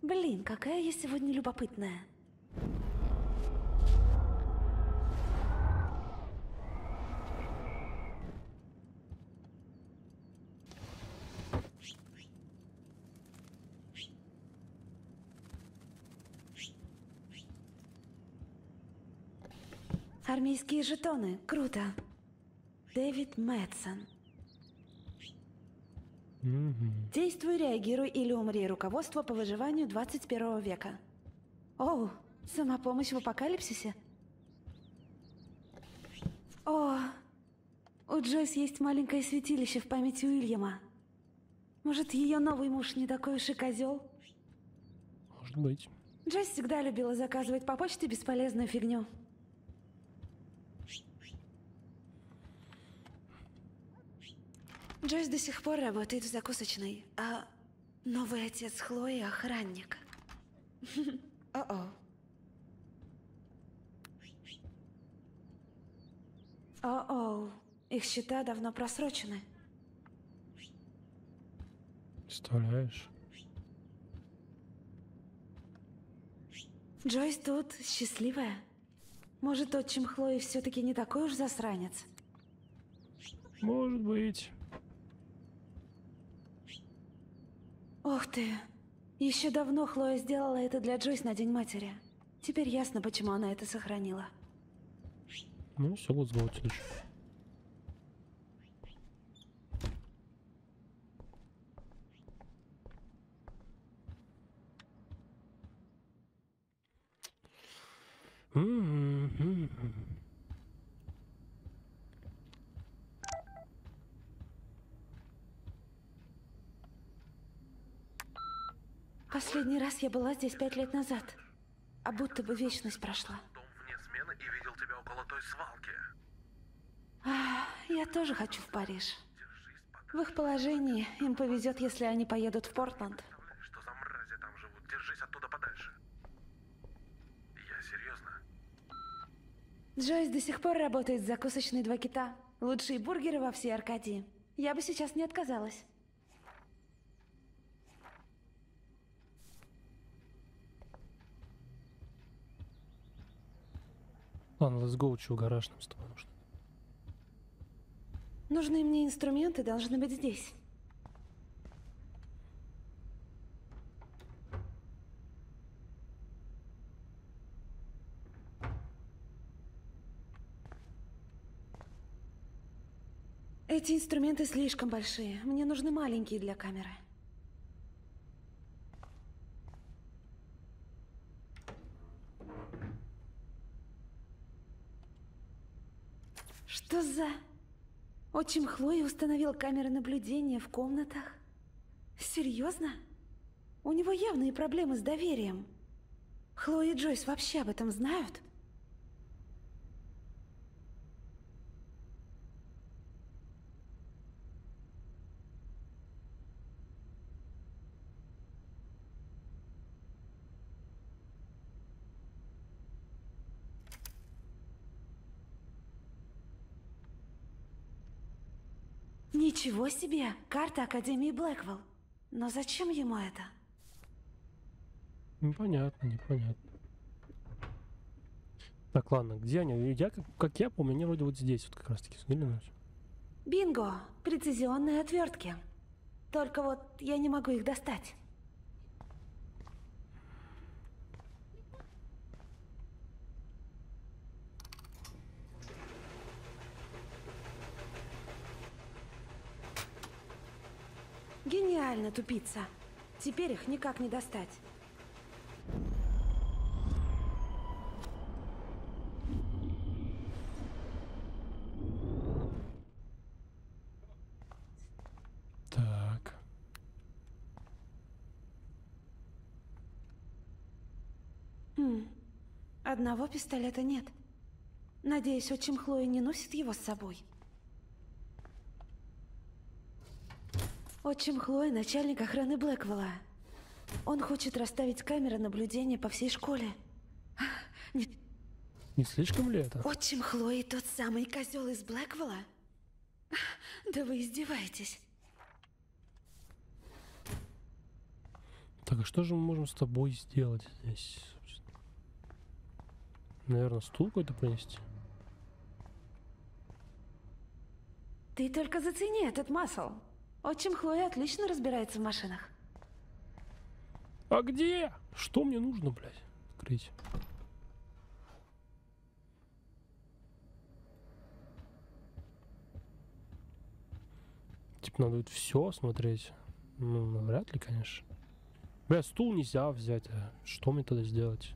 Блин, какая я сегодня любопытная. Армейские жетоны. Круто. Дэвид Мэтсон. Мгм. Действуй, реагируй или умри. Руководство по выживанию 21 века. Оу, самопомощь в апокалипсисе? О, у Джойс есть маленькое святилище в память Уильяма. Может, ее новый муж не такой уж и козел? Может быть. Джойс всегда любила заказывать по почте бесполезную фигню. Джойс до сих пор работает в закусочной, а новый отец Хлои — охранник. [LAUGHS] О-о. О-о. Их счета давно просрочены. Представляешь? Джойс тут счастливая. Может, отчим Хлои все-таки не такой уж засранец? Может быть. Ох ты. Еще давно Хлоя сделала это для Джойс на День матери. Теперь ясно, почему она это сохранила. Ну, все, let's go, отлично. М-м-м. Последний раз я была здесь пять лет назад. А будто бы вечность прошла. Дом вне смены и видел тебя около той свалки. Я тоже хочу в Париж. В их положении им повезет, если они поедут в Портланд. Что за мрази там живут? Держись оттуда подальше. Я серьезно. Джойс до сих пор работает в закусочной «Два кита». Лучшие бургеры во всей Аркадии. Я бы сейчас не отказалась. Ладно, let's go, чего гараж нам с тобой нужно. Нужные мне инструменты должны быть здесь. Эти инструменты слишком большие. Мне нужны маленькие для камеры. Что за... Отчим Хлои установил камеры наблюдения в комнатах? Серьезно? У него явные проблемы с доверием. Хлои и Джойс вообще об этом знают? Ничего себе! Карта Академии Блэквелл. Но зачем ему это? Непонятно, непонятно. Так, ладно, где они? Я, как, как я помню, они вроде вот здесь вот как раз таки. Смотри на всё. Бинго! Прецизионные отвертки. Только вот я не могу их достать. Гениально, тупица. Теперь их никак не достать. Так. Хм. Одного пистолета нет. Надеюсь, отчим Хлои не носит его с собой. Отчим Хлои – начальник охраны Блэквелла. Он хочет расставить камеры наблюдения по всей школе. [LAUGHS] Не- Не слишком ли это? Отчим Хлои тот самый козел из Блэквелла? [LAUGHS] Да вы издеваетесь. Так, а что же мы можем с тобой сделать здесь? Наверное, стул какой-то принести? Ты только зацени этот масл. Отчим Хлоя отлично разбирается в машинах. А где? Что мне нужно, блядь? Открыть. Типа надо будет все смотреть. Ну, навряд ли, конечно. Бля, стул нельзя взять. А что мне тогда сделать?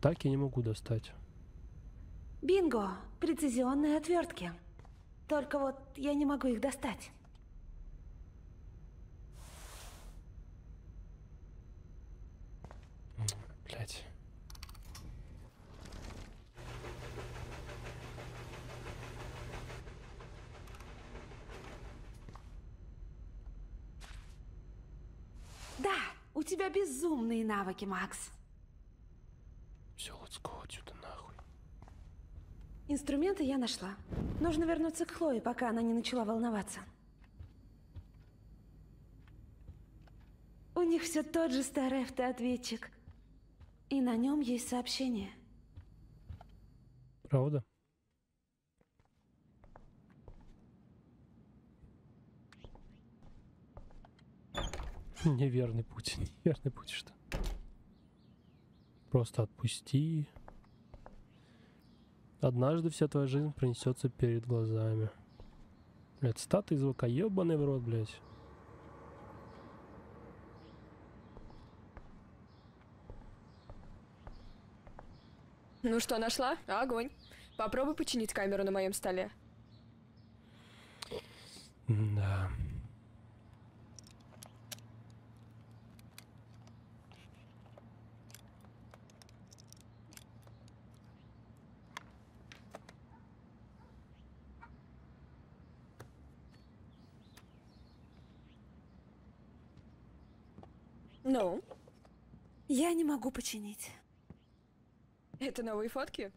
Так я не могу достать. Бинго! Прецизионные отвертки. Только вот я не могу их достать. Блять. Да, у тебя безумные навыки, Макс. Все, let's go отсюда нахуй. Инструменты я нашла. Нужно вернуться к Хлое, пока она не начала волноваться. У них все тот же старый автоответчик. И на нем есть сообщение. Правда? Неверный путь. [LAUGHS] Неверный путь, что? Просто отпусти. Однажды вся твоя жизнь пронесется перед глазами. Блядь, статы звука, ебаный в рот, блядь. Ну что, нашла? Огонь. Попробуй починить камеру на моем столе. Да. Ну, Я не могу починить. это новые фотки?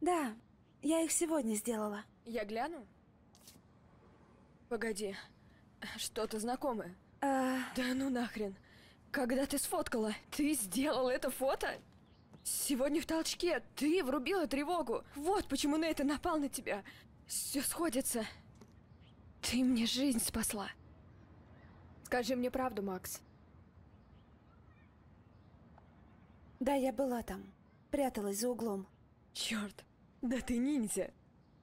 Да, я их сегодня сделала. Я гляну? Погоди, что-то знакомое. А, Да ну нахрен. Когда ты сфоткала, ты сделал это фото? Сегодня в толчке ты врубила тревогу. Вот почему Нейта напал на тебя. Все сходится. Ты мне жизнь спасла. Скажи мне правду, Макс. Да, я была там. Пряталась за углом. Черт, да ты ниндзя.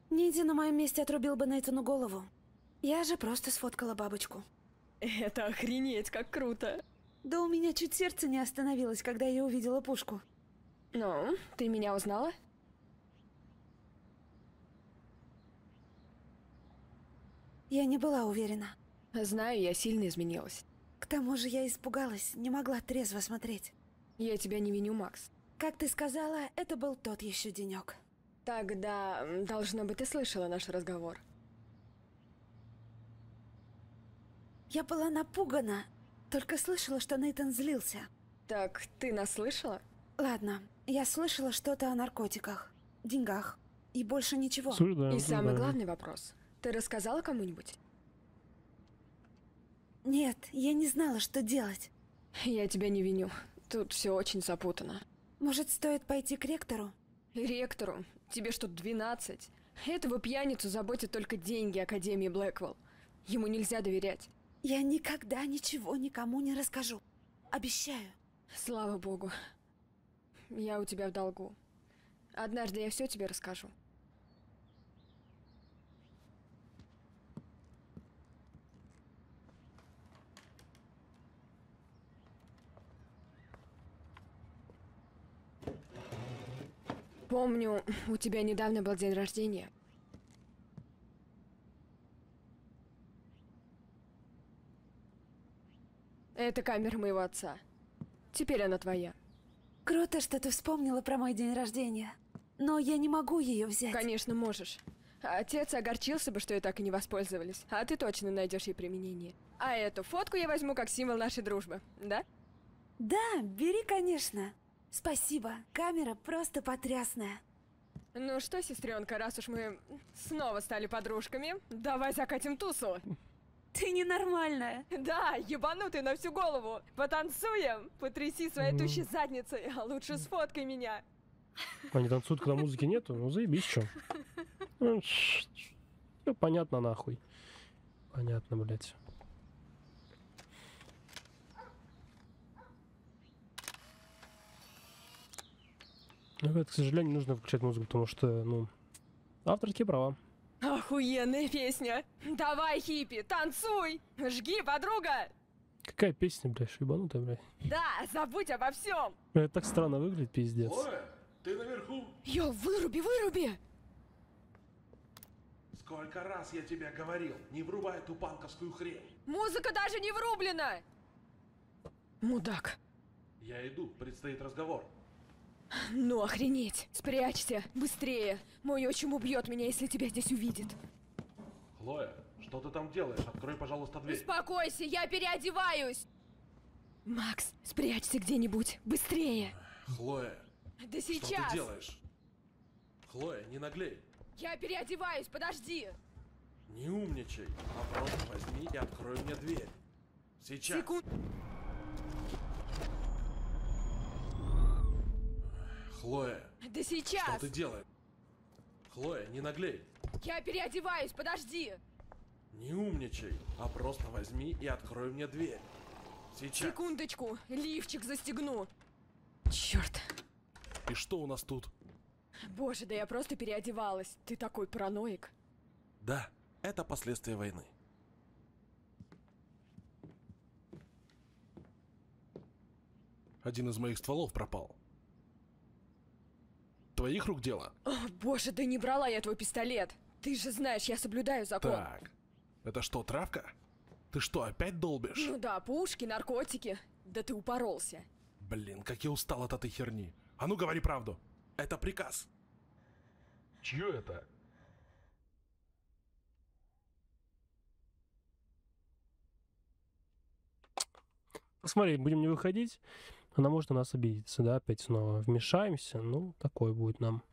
Ниндзя на моем месте отрубил бы Нейтану голову. Я же просто сфоткала бабочку. Это охренеть, как круто. Да у меня чуть сердце не остановилось, когда я увидела пушку. Ну, ты меня узнала? Я не была уверена. Знаю, я сильно изменилась. К тому же я испугалась, не могла трезво смотреть. Я тебя не виню, Макс. Как ты сказала, это был тот еще денек. Тогда, должно быть, ты слышала наш разговор. Я была напугана, только слышала, что Нейтан злился. Так, ты нас слышала? Ладно, я слышала что-то о наркотиках, деньгах и больше ничего. Осуждаем, И самый осуждаем. главный вопрос. Ты рассказала кому-нибудь? Нет, я не знала, что делать. Я тебя не виню. Тут все очень запутано. Может, стоит пойти к ректору? Ректору, тебе что, 12? Этого пьяницу заботят только деньги Академии Блэквелл. Ему нельзя доверять. Я никогда ничего никому не расскажу. Обещаю. Слава богу. Я у тебя в долгу. Однажды я все тебе расскажу. Помню, у тебя недавно был день рождения. Это камера моего отца. Теперь она твоя. Круто, что ты вспомнила про мой день рождения. Но я не могу ее взять. Конечно, можешь. Отец огорчился бы, что и так и не воспользовались. А ты точно найдешь ей применение. А эту фотку я возьму как символ нашей дружбы, да? Да, бери, конечно. Спасибо. Камера просто потрясная. Ну что, сестренка, раз уж мы снова стали подружками, давай закатим тусу. Ты ненормальная. Да, ебанутый на всю голову. Потанцуем, потряси своей тущей задницей, а лучше сфоткай меня. Они танцуют, когда музыки нету? Ну заебись, чё. Все понятно нахуй. Понятно, блядь. Ну, это, к сожалению, нужно включать музыку, потому что, ну, авторские права. Охуенная песня. Давай, хиппи, танцуй. Жги, подруга. Какая песня, блядь, ебанутая, блядь. Да, забудь обо всем. Это так странно выглядит, пиздец. Хлоя, ты наверху? Йо, выруби, выруби. Сколько раз я тебе говорил, не врубай эту панковскую хрень. Музыка даже не врублена. Мудак. Я иду, предстоит разговор. Ну охренеть. Спрячься, быстрее. Мой отчим убьет меня, если тебя здесь увидит. Хлоя, что ты там делаешь? Открой, пожалуйста, дверь. Успокойся, я переодеваюсь. Макс, спрячься где-нибудь, быстрее. Хлоя, Да что сейчас. ты делаешь? Хлоя, не наглей. Я переодеваюсь, подожди. Не умничай, а просто возьми и открой мне дверь. Сейчас. Секунд. Хлоя, Да сейчас. что ты делаешь? Хлоя, не наглей. Я переодеваюсь, подожди. Не умничай, а просто возьми и открой мне дверь. Сейчас. Секундочку, лифчик застегну. Черт. И что у нас тут? Боже, да я просто переодевалась. Ты такой параноик. Да, это последствия войны. Один из моих стволов пропал. Твоих рук дело? О, боже, да не брала я твой пистолет. Ты же знаешь, я соблюдаю закон. Так, это что, травка? Ты что, опять долбишь? Ну да, пушки, наркотики. Да ты упоролся. Блин, как я устал от этой херни. А ну говори правду. Это приказ. Чье это? Посмотри, будем не выходить, она может на нас обидеться, да, опять снова вмешаемся, ну, такое будет нам.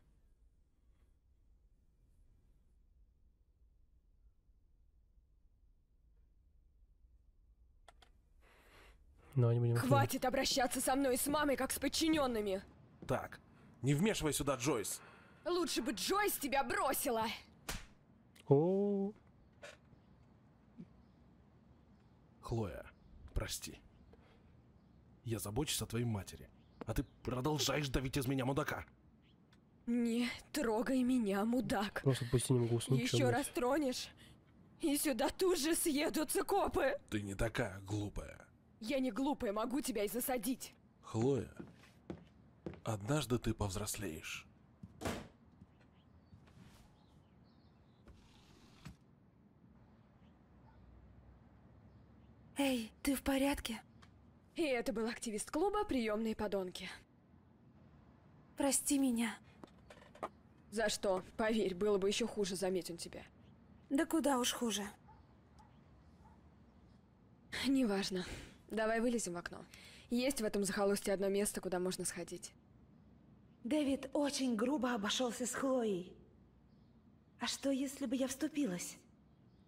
Но не будем. Хватит обращаться со мной и с мамой, как с подчиненными. Так, не вмешивай сюда, Джойс. Лучше бы Джойс тебя бросила. О, Хлоя, прости. Я забочусь о твоей матери. А ты продолжаешь давить из меня мудака. Не трогай меня, мудак. просто пусти не могу уснуть. Еще раз тронешь, и сюда тут же съедутся копы. Ты не такая глупая. Я не глупая, могу тебя и засадить. Хлоя, однажды ты повзрослеешь. Эй, ты в порядке? И это был активист клуба «Приемные подонки». Прости меня. За что? Поверь, было бы еще хуже, заметь он тебя. Да куда уж хуже. Неважно. Давай вылезем в окно. Есть в этом захолустье одно место, куда можно сходить. Дэвид очень грубо обошелся с Хлоей. А что, если бы я вступилась?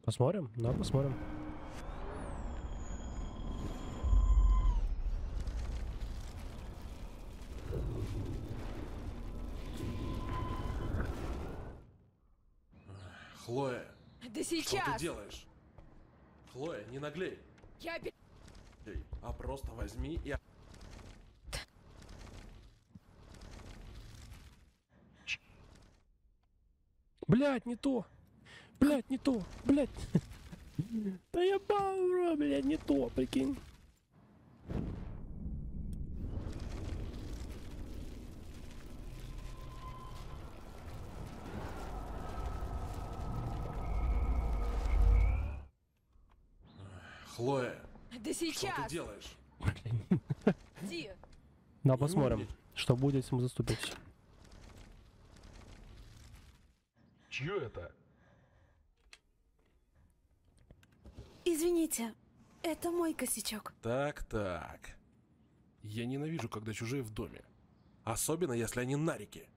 Посмотрим? Да, посмотрим. Хлоя, Да что сейчас! ты делаешь? Хлоя, не наглей. Я А просто возьми и... Блять, не то! Блять, не то! Блять! [LAUGHS] Да я баура, блядь, не то, прикинь. Хлоя, Да что ты сейчас! делаешь? Иди! Да, посмотрим, умничай. что будет, если мы заступимся. Чье это? Извините, это мой косячок. Так, так. Я ненавижу, когда чужие в доме. Особенно, если они нарики.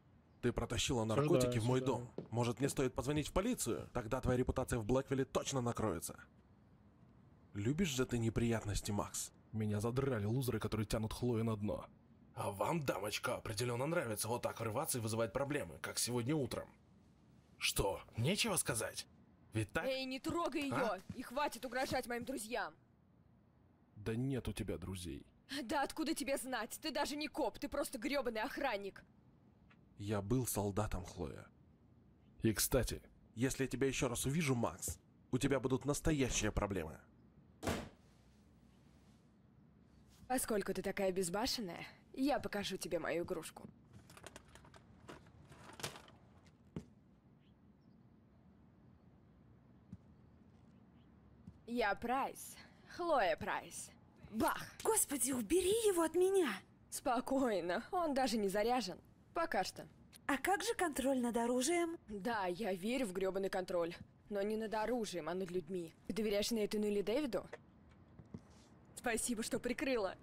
Ты протащила наркотики в мой осуждаю. дом. Может, мне стоит позвонить в полицию? Тогда твоя репутация в Блэквилле точно накроется. Любишь же ты неприятности, Макс? Меня задрали лузеры, которые тянут Хлою на дно. А вам, дамочка, определенно нравится вот так врываться и вызывать проблемы, как сегодня утром. Что, нечего сказать? Ведь так? Эй, не трогай ее! А? И хватит угрожать моим друзьям! Да нет у тебя друзей. Да откуда тебе знать? Ты даже не коп, ты просто грёбаный охранник. Я был солдатом, Хлоя. И, кстати, если я тебя еще раз увижу, Макс, у тебя будут настоящие проблемы. Поскольку ты такая безбашенная, я покажу тебе мою игрушку. Я Прайс. Хлоя Прайс. Бах! Господи, убери его от меня! Спокойно, он даже не заряжен. Пока что. А как же контроль над оружием? Да, я верю в грёбаный контроль. Но не над оружием, а над людьми. Ты доверяешь Нейтану или Дэвиду? Спасибо, что прикрыла.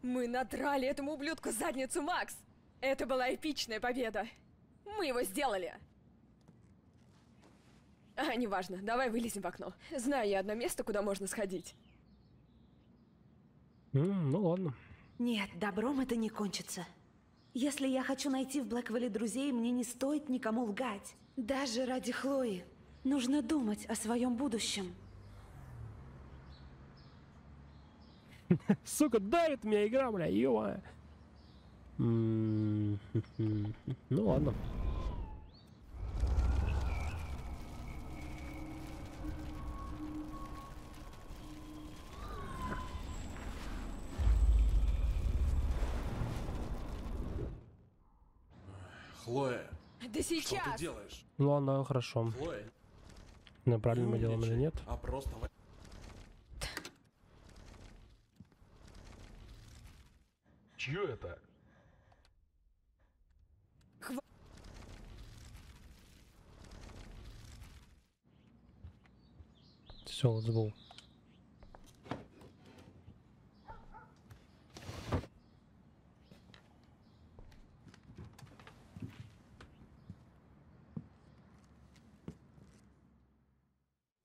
Мы надрали этому ублюдку задницу, Макс! Это была эпичная победа. Мы его сделали. А, неважно, давай вылезем в окно. Знаю я одно место, куда можно сходить. М, ну ладно. Нет, добром это не кончится. Если я хочу найти в Блэквелле друзей, мне не стоит никому лгать. Даже ради Хлои. Нужно думать о своем будущем. [LAUGHS] Сука, давит меня игра, бля, ё Ну ладно. Хлоя, Да что сейчас! ты делаешь? Ну ладно, хорошо. Хлоя, На правильно мы делаем или нет? А просто... Чье это? Все, let's go.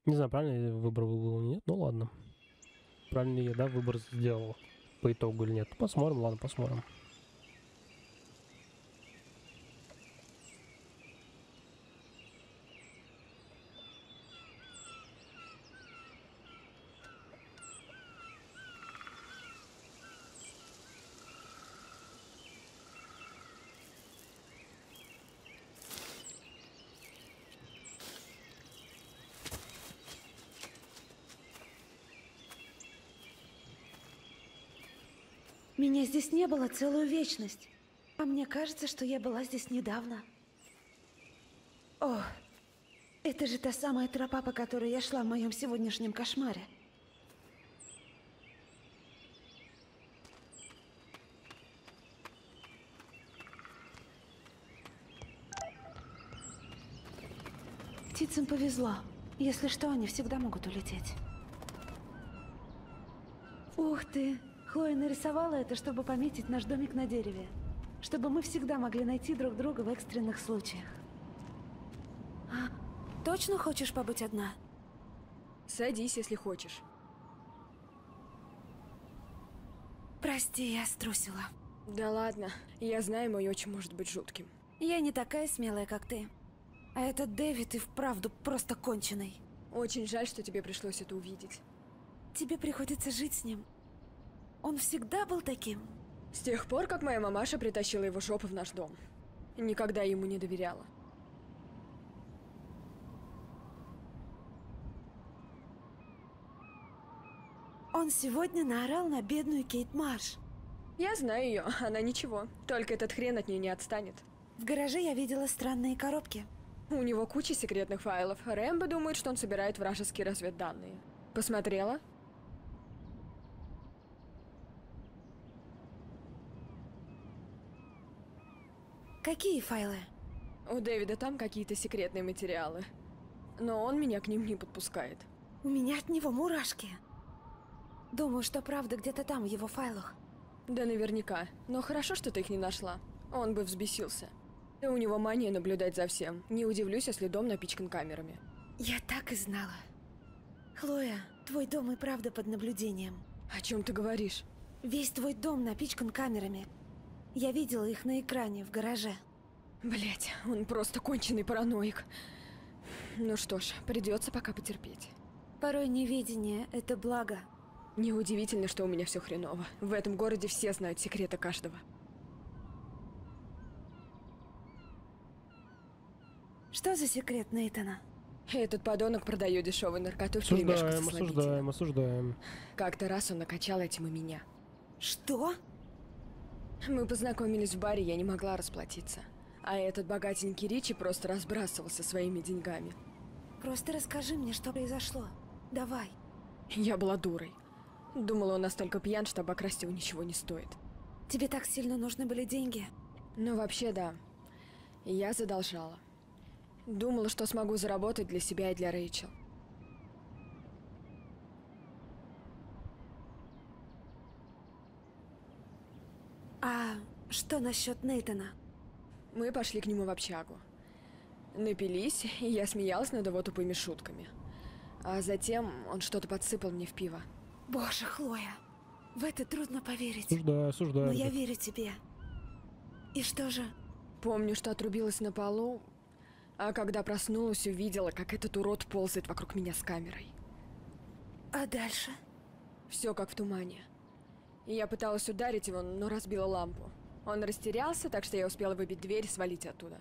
Не знаю, правильно я выбор был или нет, ну ладно. Правильно я, да, выбор сделал по итогу или нет. Посмотрим, ладно, посмотрим. Меня здесь не было целую вечность. А мне кажется, что я была здесь недавно. О, это же та самая тропа, по которой я шла в моем сегодняшнем кошмаре. Птицам повезло. Если что, они всегда могут улететь. Ух ты! Хлоя нарисовала это, чтобы пометить наш домик на дереве. Чтобы мы всегда могли найти друг друга в экстренных случаях. А, точно хочешь побыть одна? Садись, если хочешь. Прости, я струсила. Да ладно, я знаю, мой очень может быть жутким. Я не такая смелая, как ты. А этот Дэвид и вправду просто конченый. Очень жаль, что тебе пришлось это увидеть. Тебе приходится жить с ним. Он всегда был таким. С тех пор, как моя мамаша притащила его жопу в наш дом. Никогда ему не доверяла. Он сегодня наорал на бедную Кейт Марш. Я знаю ее, она ничего. Только этот хрен от нее не отстанет. В гараже я видела странные коробки. У него куча секретных файлов. Рэмбо думает, что он собирает вражеские разведданные. Посмотрела? Какие файлы? У Дэвида там какие-то секретные материалы. Но он меня к ним не подпускает. У меня от него мурашки. Думаю, что правда где-то там, в его файлах. Да наверняка. Но хорошо, что ты их не нашла. Он бы взбесился. Да у него мания наблюдать за всем. Не удивлюсь, если дом напичкан камерами. Я так и знала. Хлоя, твой дом и правда под наблюдением. О чем ты говоришь? Весь твой дом напичкан камерами. Я видела их на экране в гараже. Блять, он просто конченый параноик. Ну что ж, придется пока потерпеть. Порой неведение — это благо. Неудивительно, что у меня все хреново. В этом городе все знают секреты каждого. Что за секрет Нейтана? Этот подонок продает дешевую наркоту в перемешку со Осуждаем, осуждаем, осуждаем. Как-то раз он накачал этим и меня. Что? Мы познакомились в баре, я не могла расплатиться. А этот богатенький Ричи просто разбрасывался своими деньгами. Просто расскажи мне, что произошло. Давай. Я была дурой. Думала, он настолько пьян, что обокрасть его ничего не стоит. Тебе так сильно нужны были деньги? Ну, вообще, да. Я задолжала. Думала, что смогу заработать для себя и для Рэйчел. А что насчет Нейтана? Мы пошли к нему в общагу. Напились, и я смеялась над его тупыми шутками. А затем он что-то подсыпал мне в пиво. Боже, Хлоя, в это трудно поверить. Осуждаю, осуждаю. Но я верю тебе. И что же? Помню, что отрубилась на полу, а когда проснулась, увидела, как этот урод ползает вокруг меня с камерой. А дальше? Все как в тумане. И я пыталась ударить его, но разбила лампу. Он растерялся, так что я успела выбить дверь и свалить оттуда.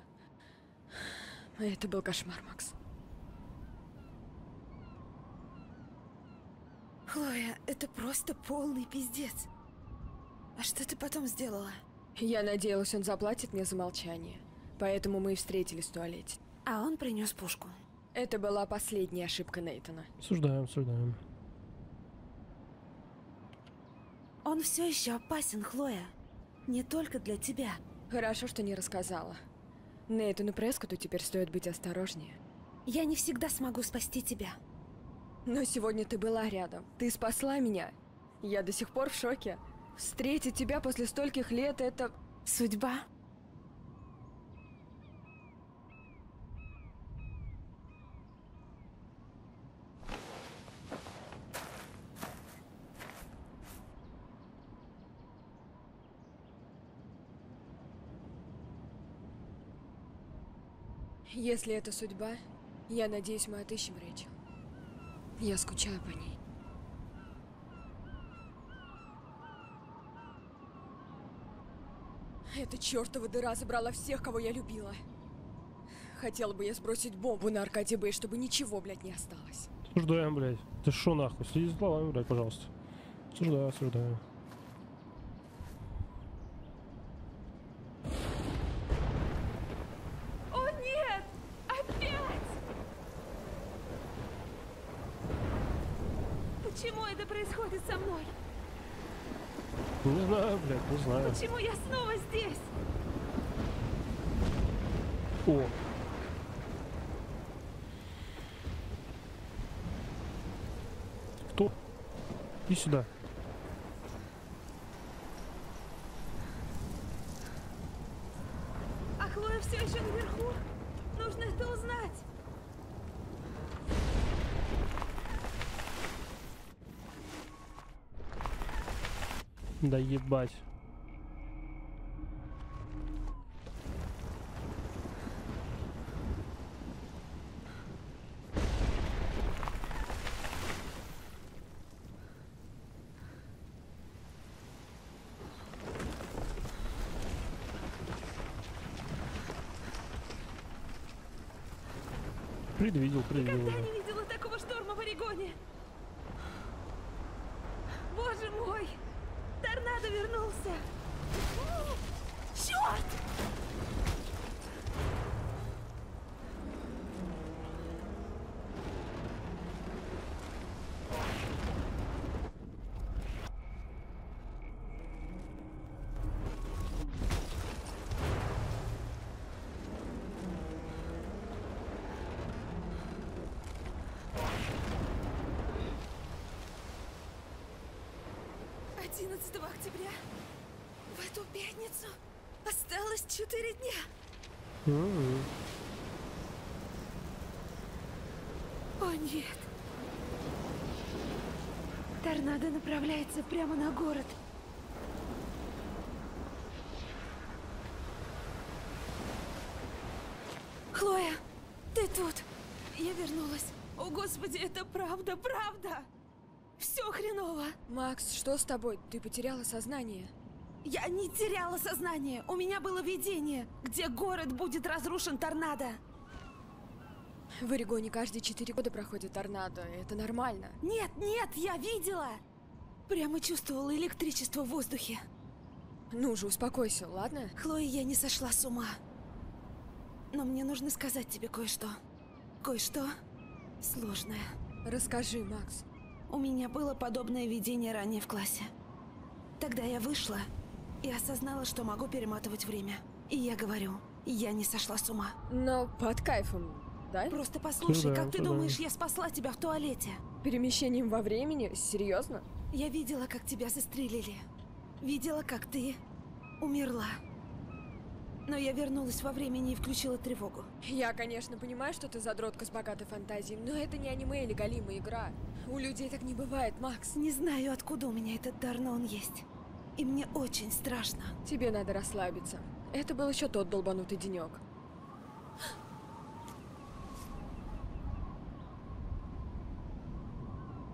Это был кошмар, Макс. Хлоя, это просто полный пиздец. А что ты потом сделала? Я надеялась, он заплатит мне за молчание. Поэтому мы и встретились в туалете. А он принес пушку. Это была последняя ошибка Нейтана. Осуждаем, осуждаем. Он все еще опасен, Хлоя. Не только для тебя. Хорошо, что не рассказала. Нейтану Прескоту теперь стоит быть осторожнее. Я не всегда смогу спасти тебя. Но сегодня ты была рядом. Ты спасла меня. Я до сих пор в шоке. Встретить тебя после стольких лет — это... Судьба? Если это судьба, я надеюсь, мы отыщем Рэйчел. Я скучаю по ней. Эта чертова дыра забрала всех, кого я любила. Хотела бы я сбросить бомбу на Аркадий Бэй, чтобы ничего, блядь, не осталось. Осуждаем, блядь. Ты шо нахуй? Следи за словами, блядь, пожалуйста. Осуждаю, осуждаю. О нет! Опять! Почему это происходит со мной? Не знаю, блядь, не знаю. Почему я снова здесь? О. Кто? Иди сюда. А Хлоя все еще наверху. Нужно это узнать. Да ебать. Предвидел, предвидел. Никогда 11 октября в эту пятницу осталось 4 дня. М-м. О нет. Торнадо направляется прямо на город. Хлоя, ты тут. Я вернулась. О, Господи, это правда, правда! Макс, что с тобой? Ты потеряла сознание. Я не теряла сознание. У меня было видение, где город будет разрушен торнадо. В Орегоне каждые четыре года проходит торнадо. Это нормально. Нет, нет, я видела. Прямо чувствовала электричество в воздухе. Ну же, успокойся, ладно? Хлоя, я не сошла с ума. Но мне нужно сказать тебе кое-что. Кое-что сложное. Расскажи, Макс. У меня было подобное видение ранее в классе. Тогда я вышла и осознала, что могу перематывать время. И я говорю, я не сошла с ума. Но под кайфом, да? Просто послушай, Ну да, как ты ну да. думаешь, я спасла тебя в туалете? Перемещением во времени? Серьезно? Я видела, как тебя застрелили. Видела, как ты умерла. Но я вернулась во времени и включила тревогу. Я, конечно, понимаю, что ты задротка с богатой фантазией, но это не аниме или галимая игра. У людей так не бывает, Макс. Не знаю, откуда у меня этот дар, но он есть. И мне очень страшно. Тебе надо расслабиться. Это был еще тот долбанутый денек.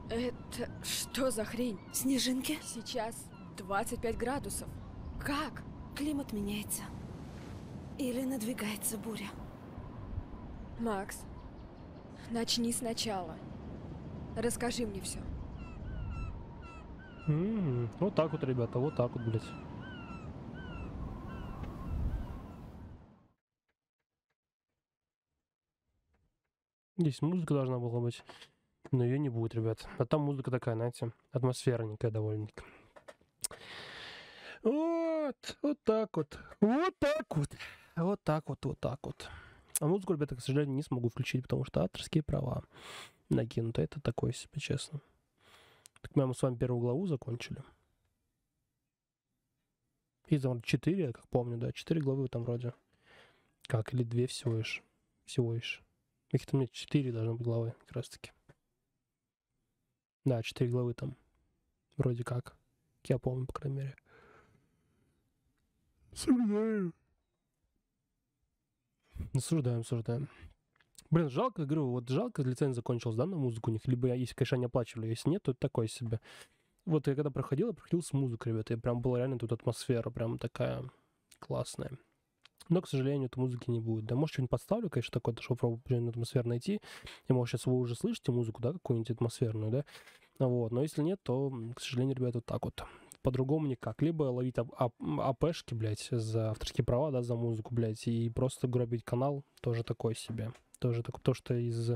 Это что за хрень? Снежинки? Сейчас 25 градусов. Как? Климат меняется. Или надвигается буря. Макс, начни сначала. Расскажи мне все. м, Вот так вот, ребята, вот так вот, блядь. Здесь музыка должна была быть, но ее не будет, ребят. А там музыка такая, знаете, атмосферненькая довольно-таки. Вот, вот так вот, вот так вот, вот так вот, вот так вот. А музыку, ребята, к сожалению, не смогу включить, потому что авторские права накинуты. Это такое себе, честно. Так мы с вами первую главу закончили. И там четыре, я как помню, да, четыре главы там вроде. Как, или две всего лишь. Всего лишь. Их-то мне четыре должны быть главы, как раз таки. Да, четыре главы там. Вроде как. Я помню, по крайней мере. Осуждаю. Осуждаем, осуждаем. Блин, жалко, говорю, вот жалко, лицензия закончилась, да, на музыку у них. Либо, если, конечно, они оплачивали, если нет, то это такое себе. Вот я когда проходил, я проходил с музыкой, ребята, и прям была реально тут атмосфера, прям такая классная. Но, к сожалению, этой музыки не будет. Да, может, что-нибудь подставлю, конечно, такое, чтобы определенную атмосферу найти. И, может, сейчас вы уже слышите музыку, да, какую-нибудь атмосферную, да? Вот, но если нет, то, к сожалению, ребята, вот так вот. По-другому никак. Либо ловить ап- ап- АПшки, блядь, за авторские права, да, за музыку, блядь, и просто гробить канал, тоже такое себе. Тоже такое, то, что из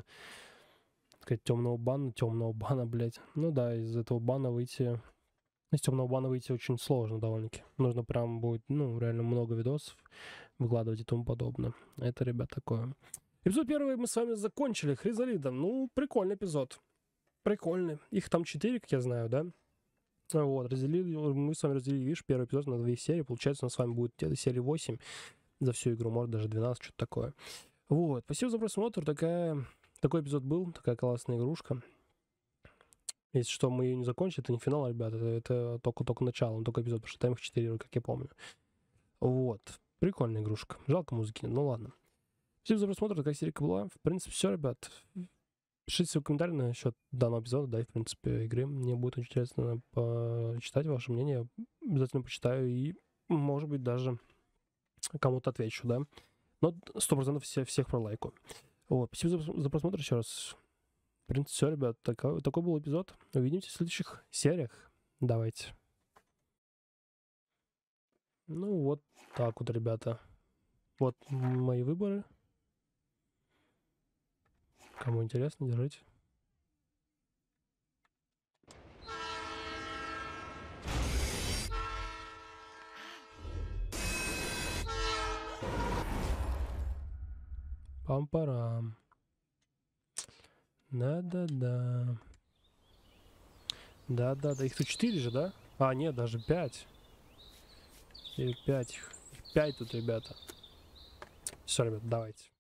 сказать, темного бана, темного бана, блядь. Ну да, из этого бана выйти, из темного бана выйти очень сложно довольно-таки. Нужно прям будет, ну, реально много видосов выкладывать и тому подобное. Это, ребят, такое. Эпизод первый мы с вами закончили. Хризалида. Ну, прикольный эпизод. Прикольный. Их там четыре, как я знаю, да? Вот, разделили, мы с вами разделили, видишь, первый эпизод на две серии. Получается, у нас с вами будет где-то серии 8 за всю игру, может, даже 12, что-то такое. Вот, спасибо за просмотр. Такая, такой эпизод был, такая классная игрушка. Если что, мы ее не закончили, это не финал, ребята, это, это только, только начало, только эпизод, потому что там их 4, как я помню. Вот, прикольная игрушка. Жалко музыки, ну ладно. Спасибо за просмотр, такая серия была. В принципе, все, ребят. Пишите свои комментарии насчет данного эпизода, да, и, в принципе, игры. Мне будет очень интересно почитать ваше мнение. Обязательно почитаю и, может быть, даже кому-то отвечу, да. Но сто процентов все, всех пролайку. Вот, спасибо за, за просмотр еще раз. В принципе, все, ребят. Такой, такой был эпизод. Увидимся в следующих сериях. Давайте. Ну, вот так вот, ребята. Вот мои выборы. Кому интересно, держите. Пам-парам. Да-да-да. Да-да-да. Их тут четыре же, да? А, нет, даже пять. Или пять их. Их пять тут, ребята. Все, ребят, давайте.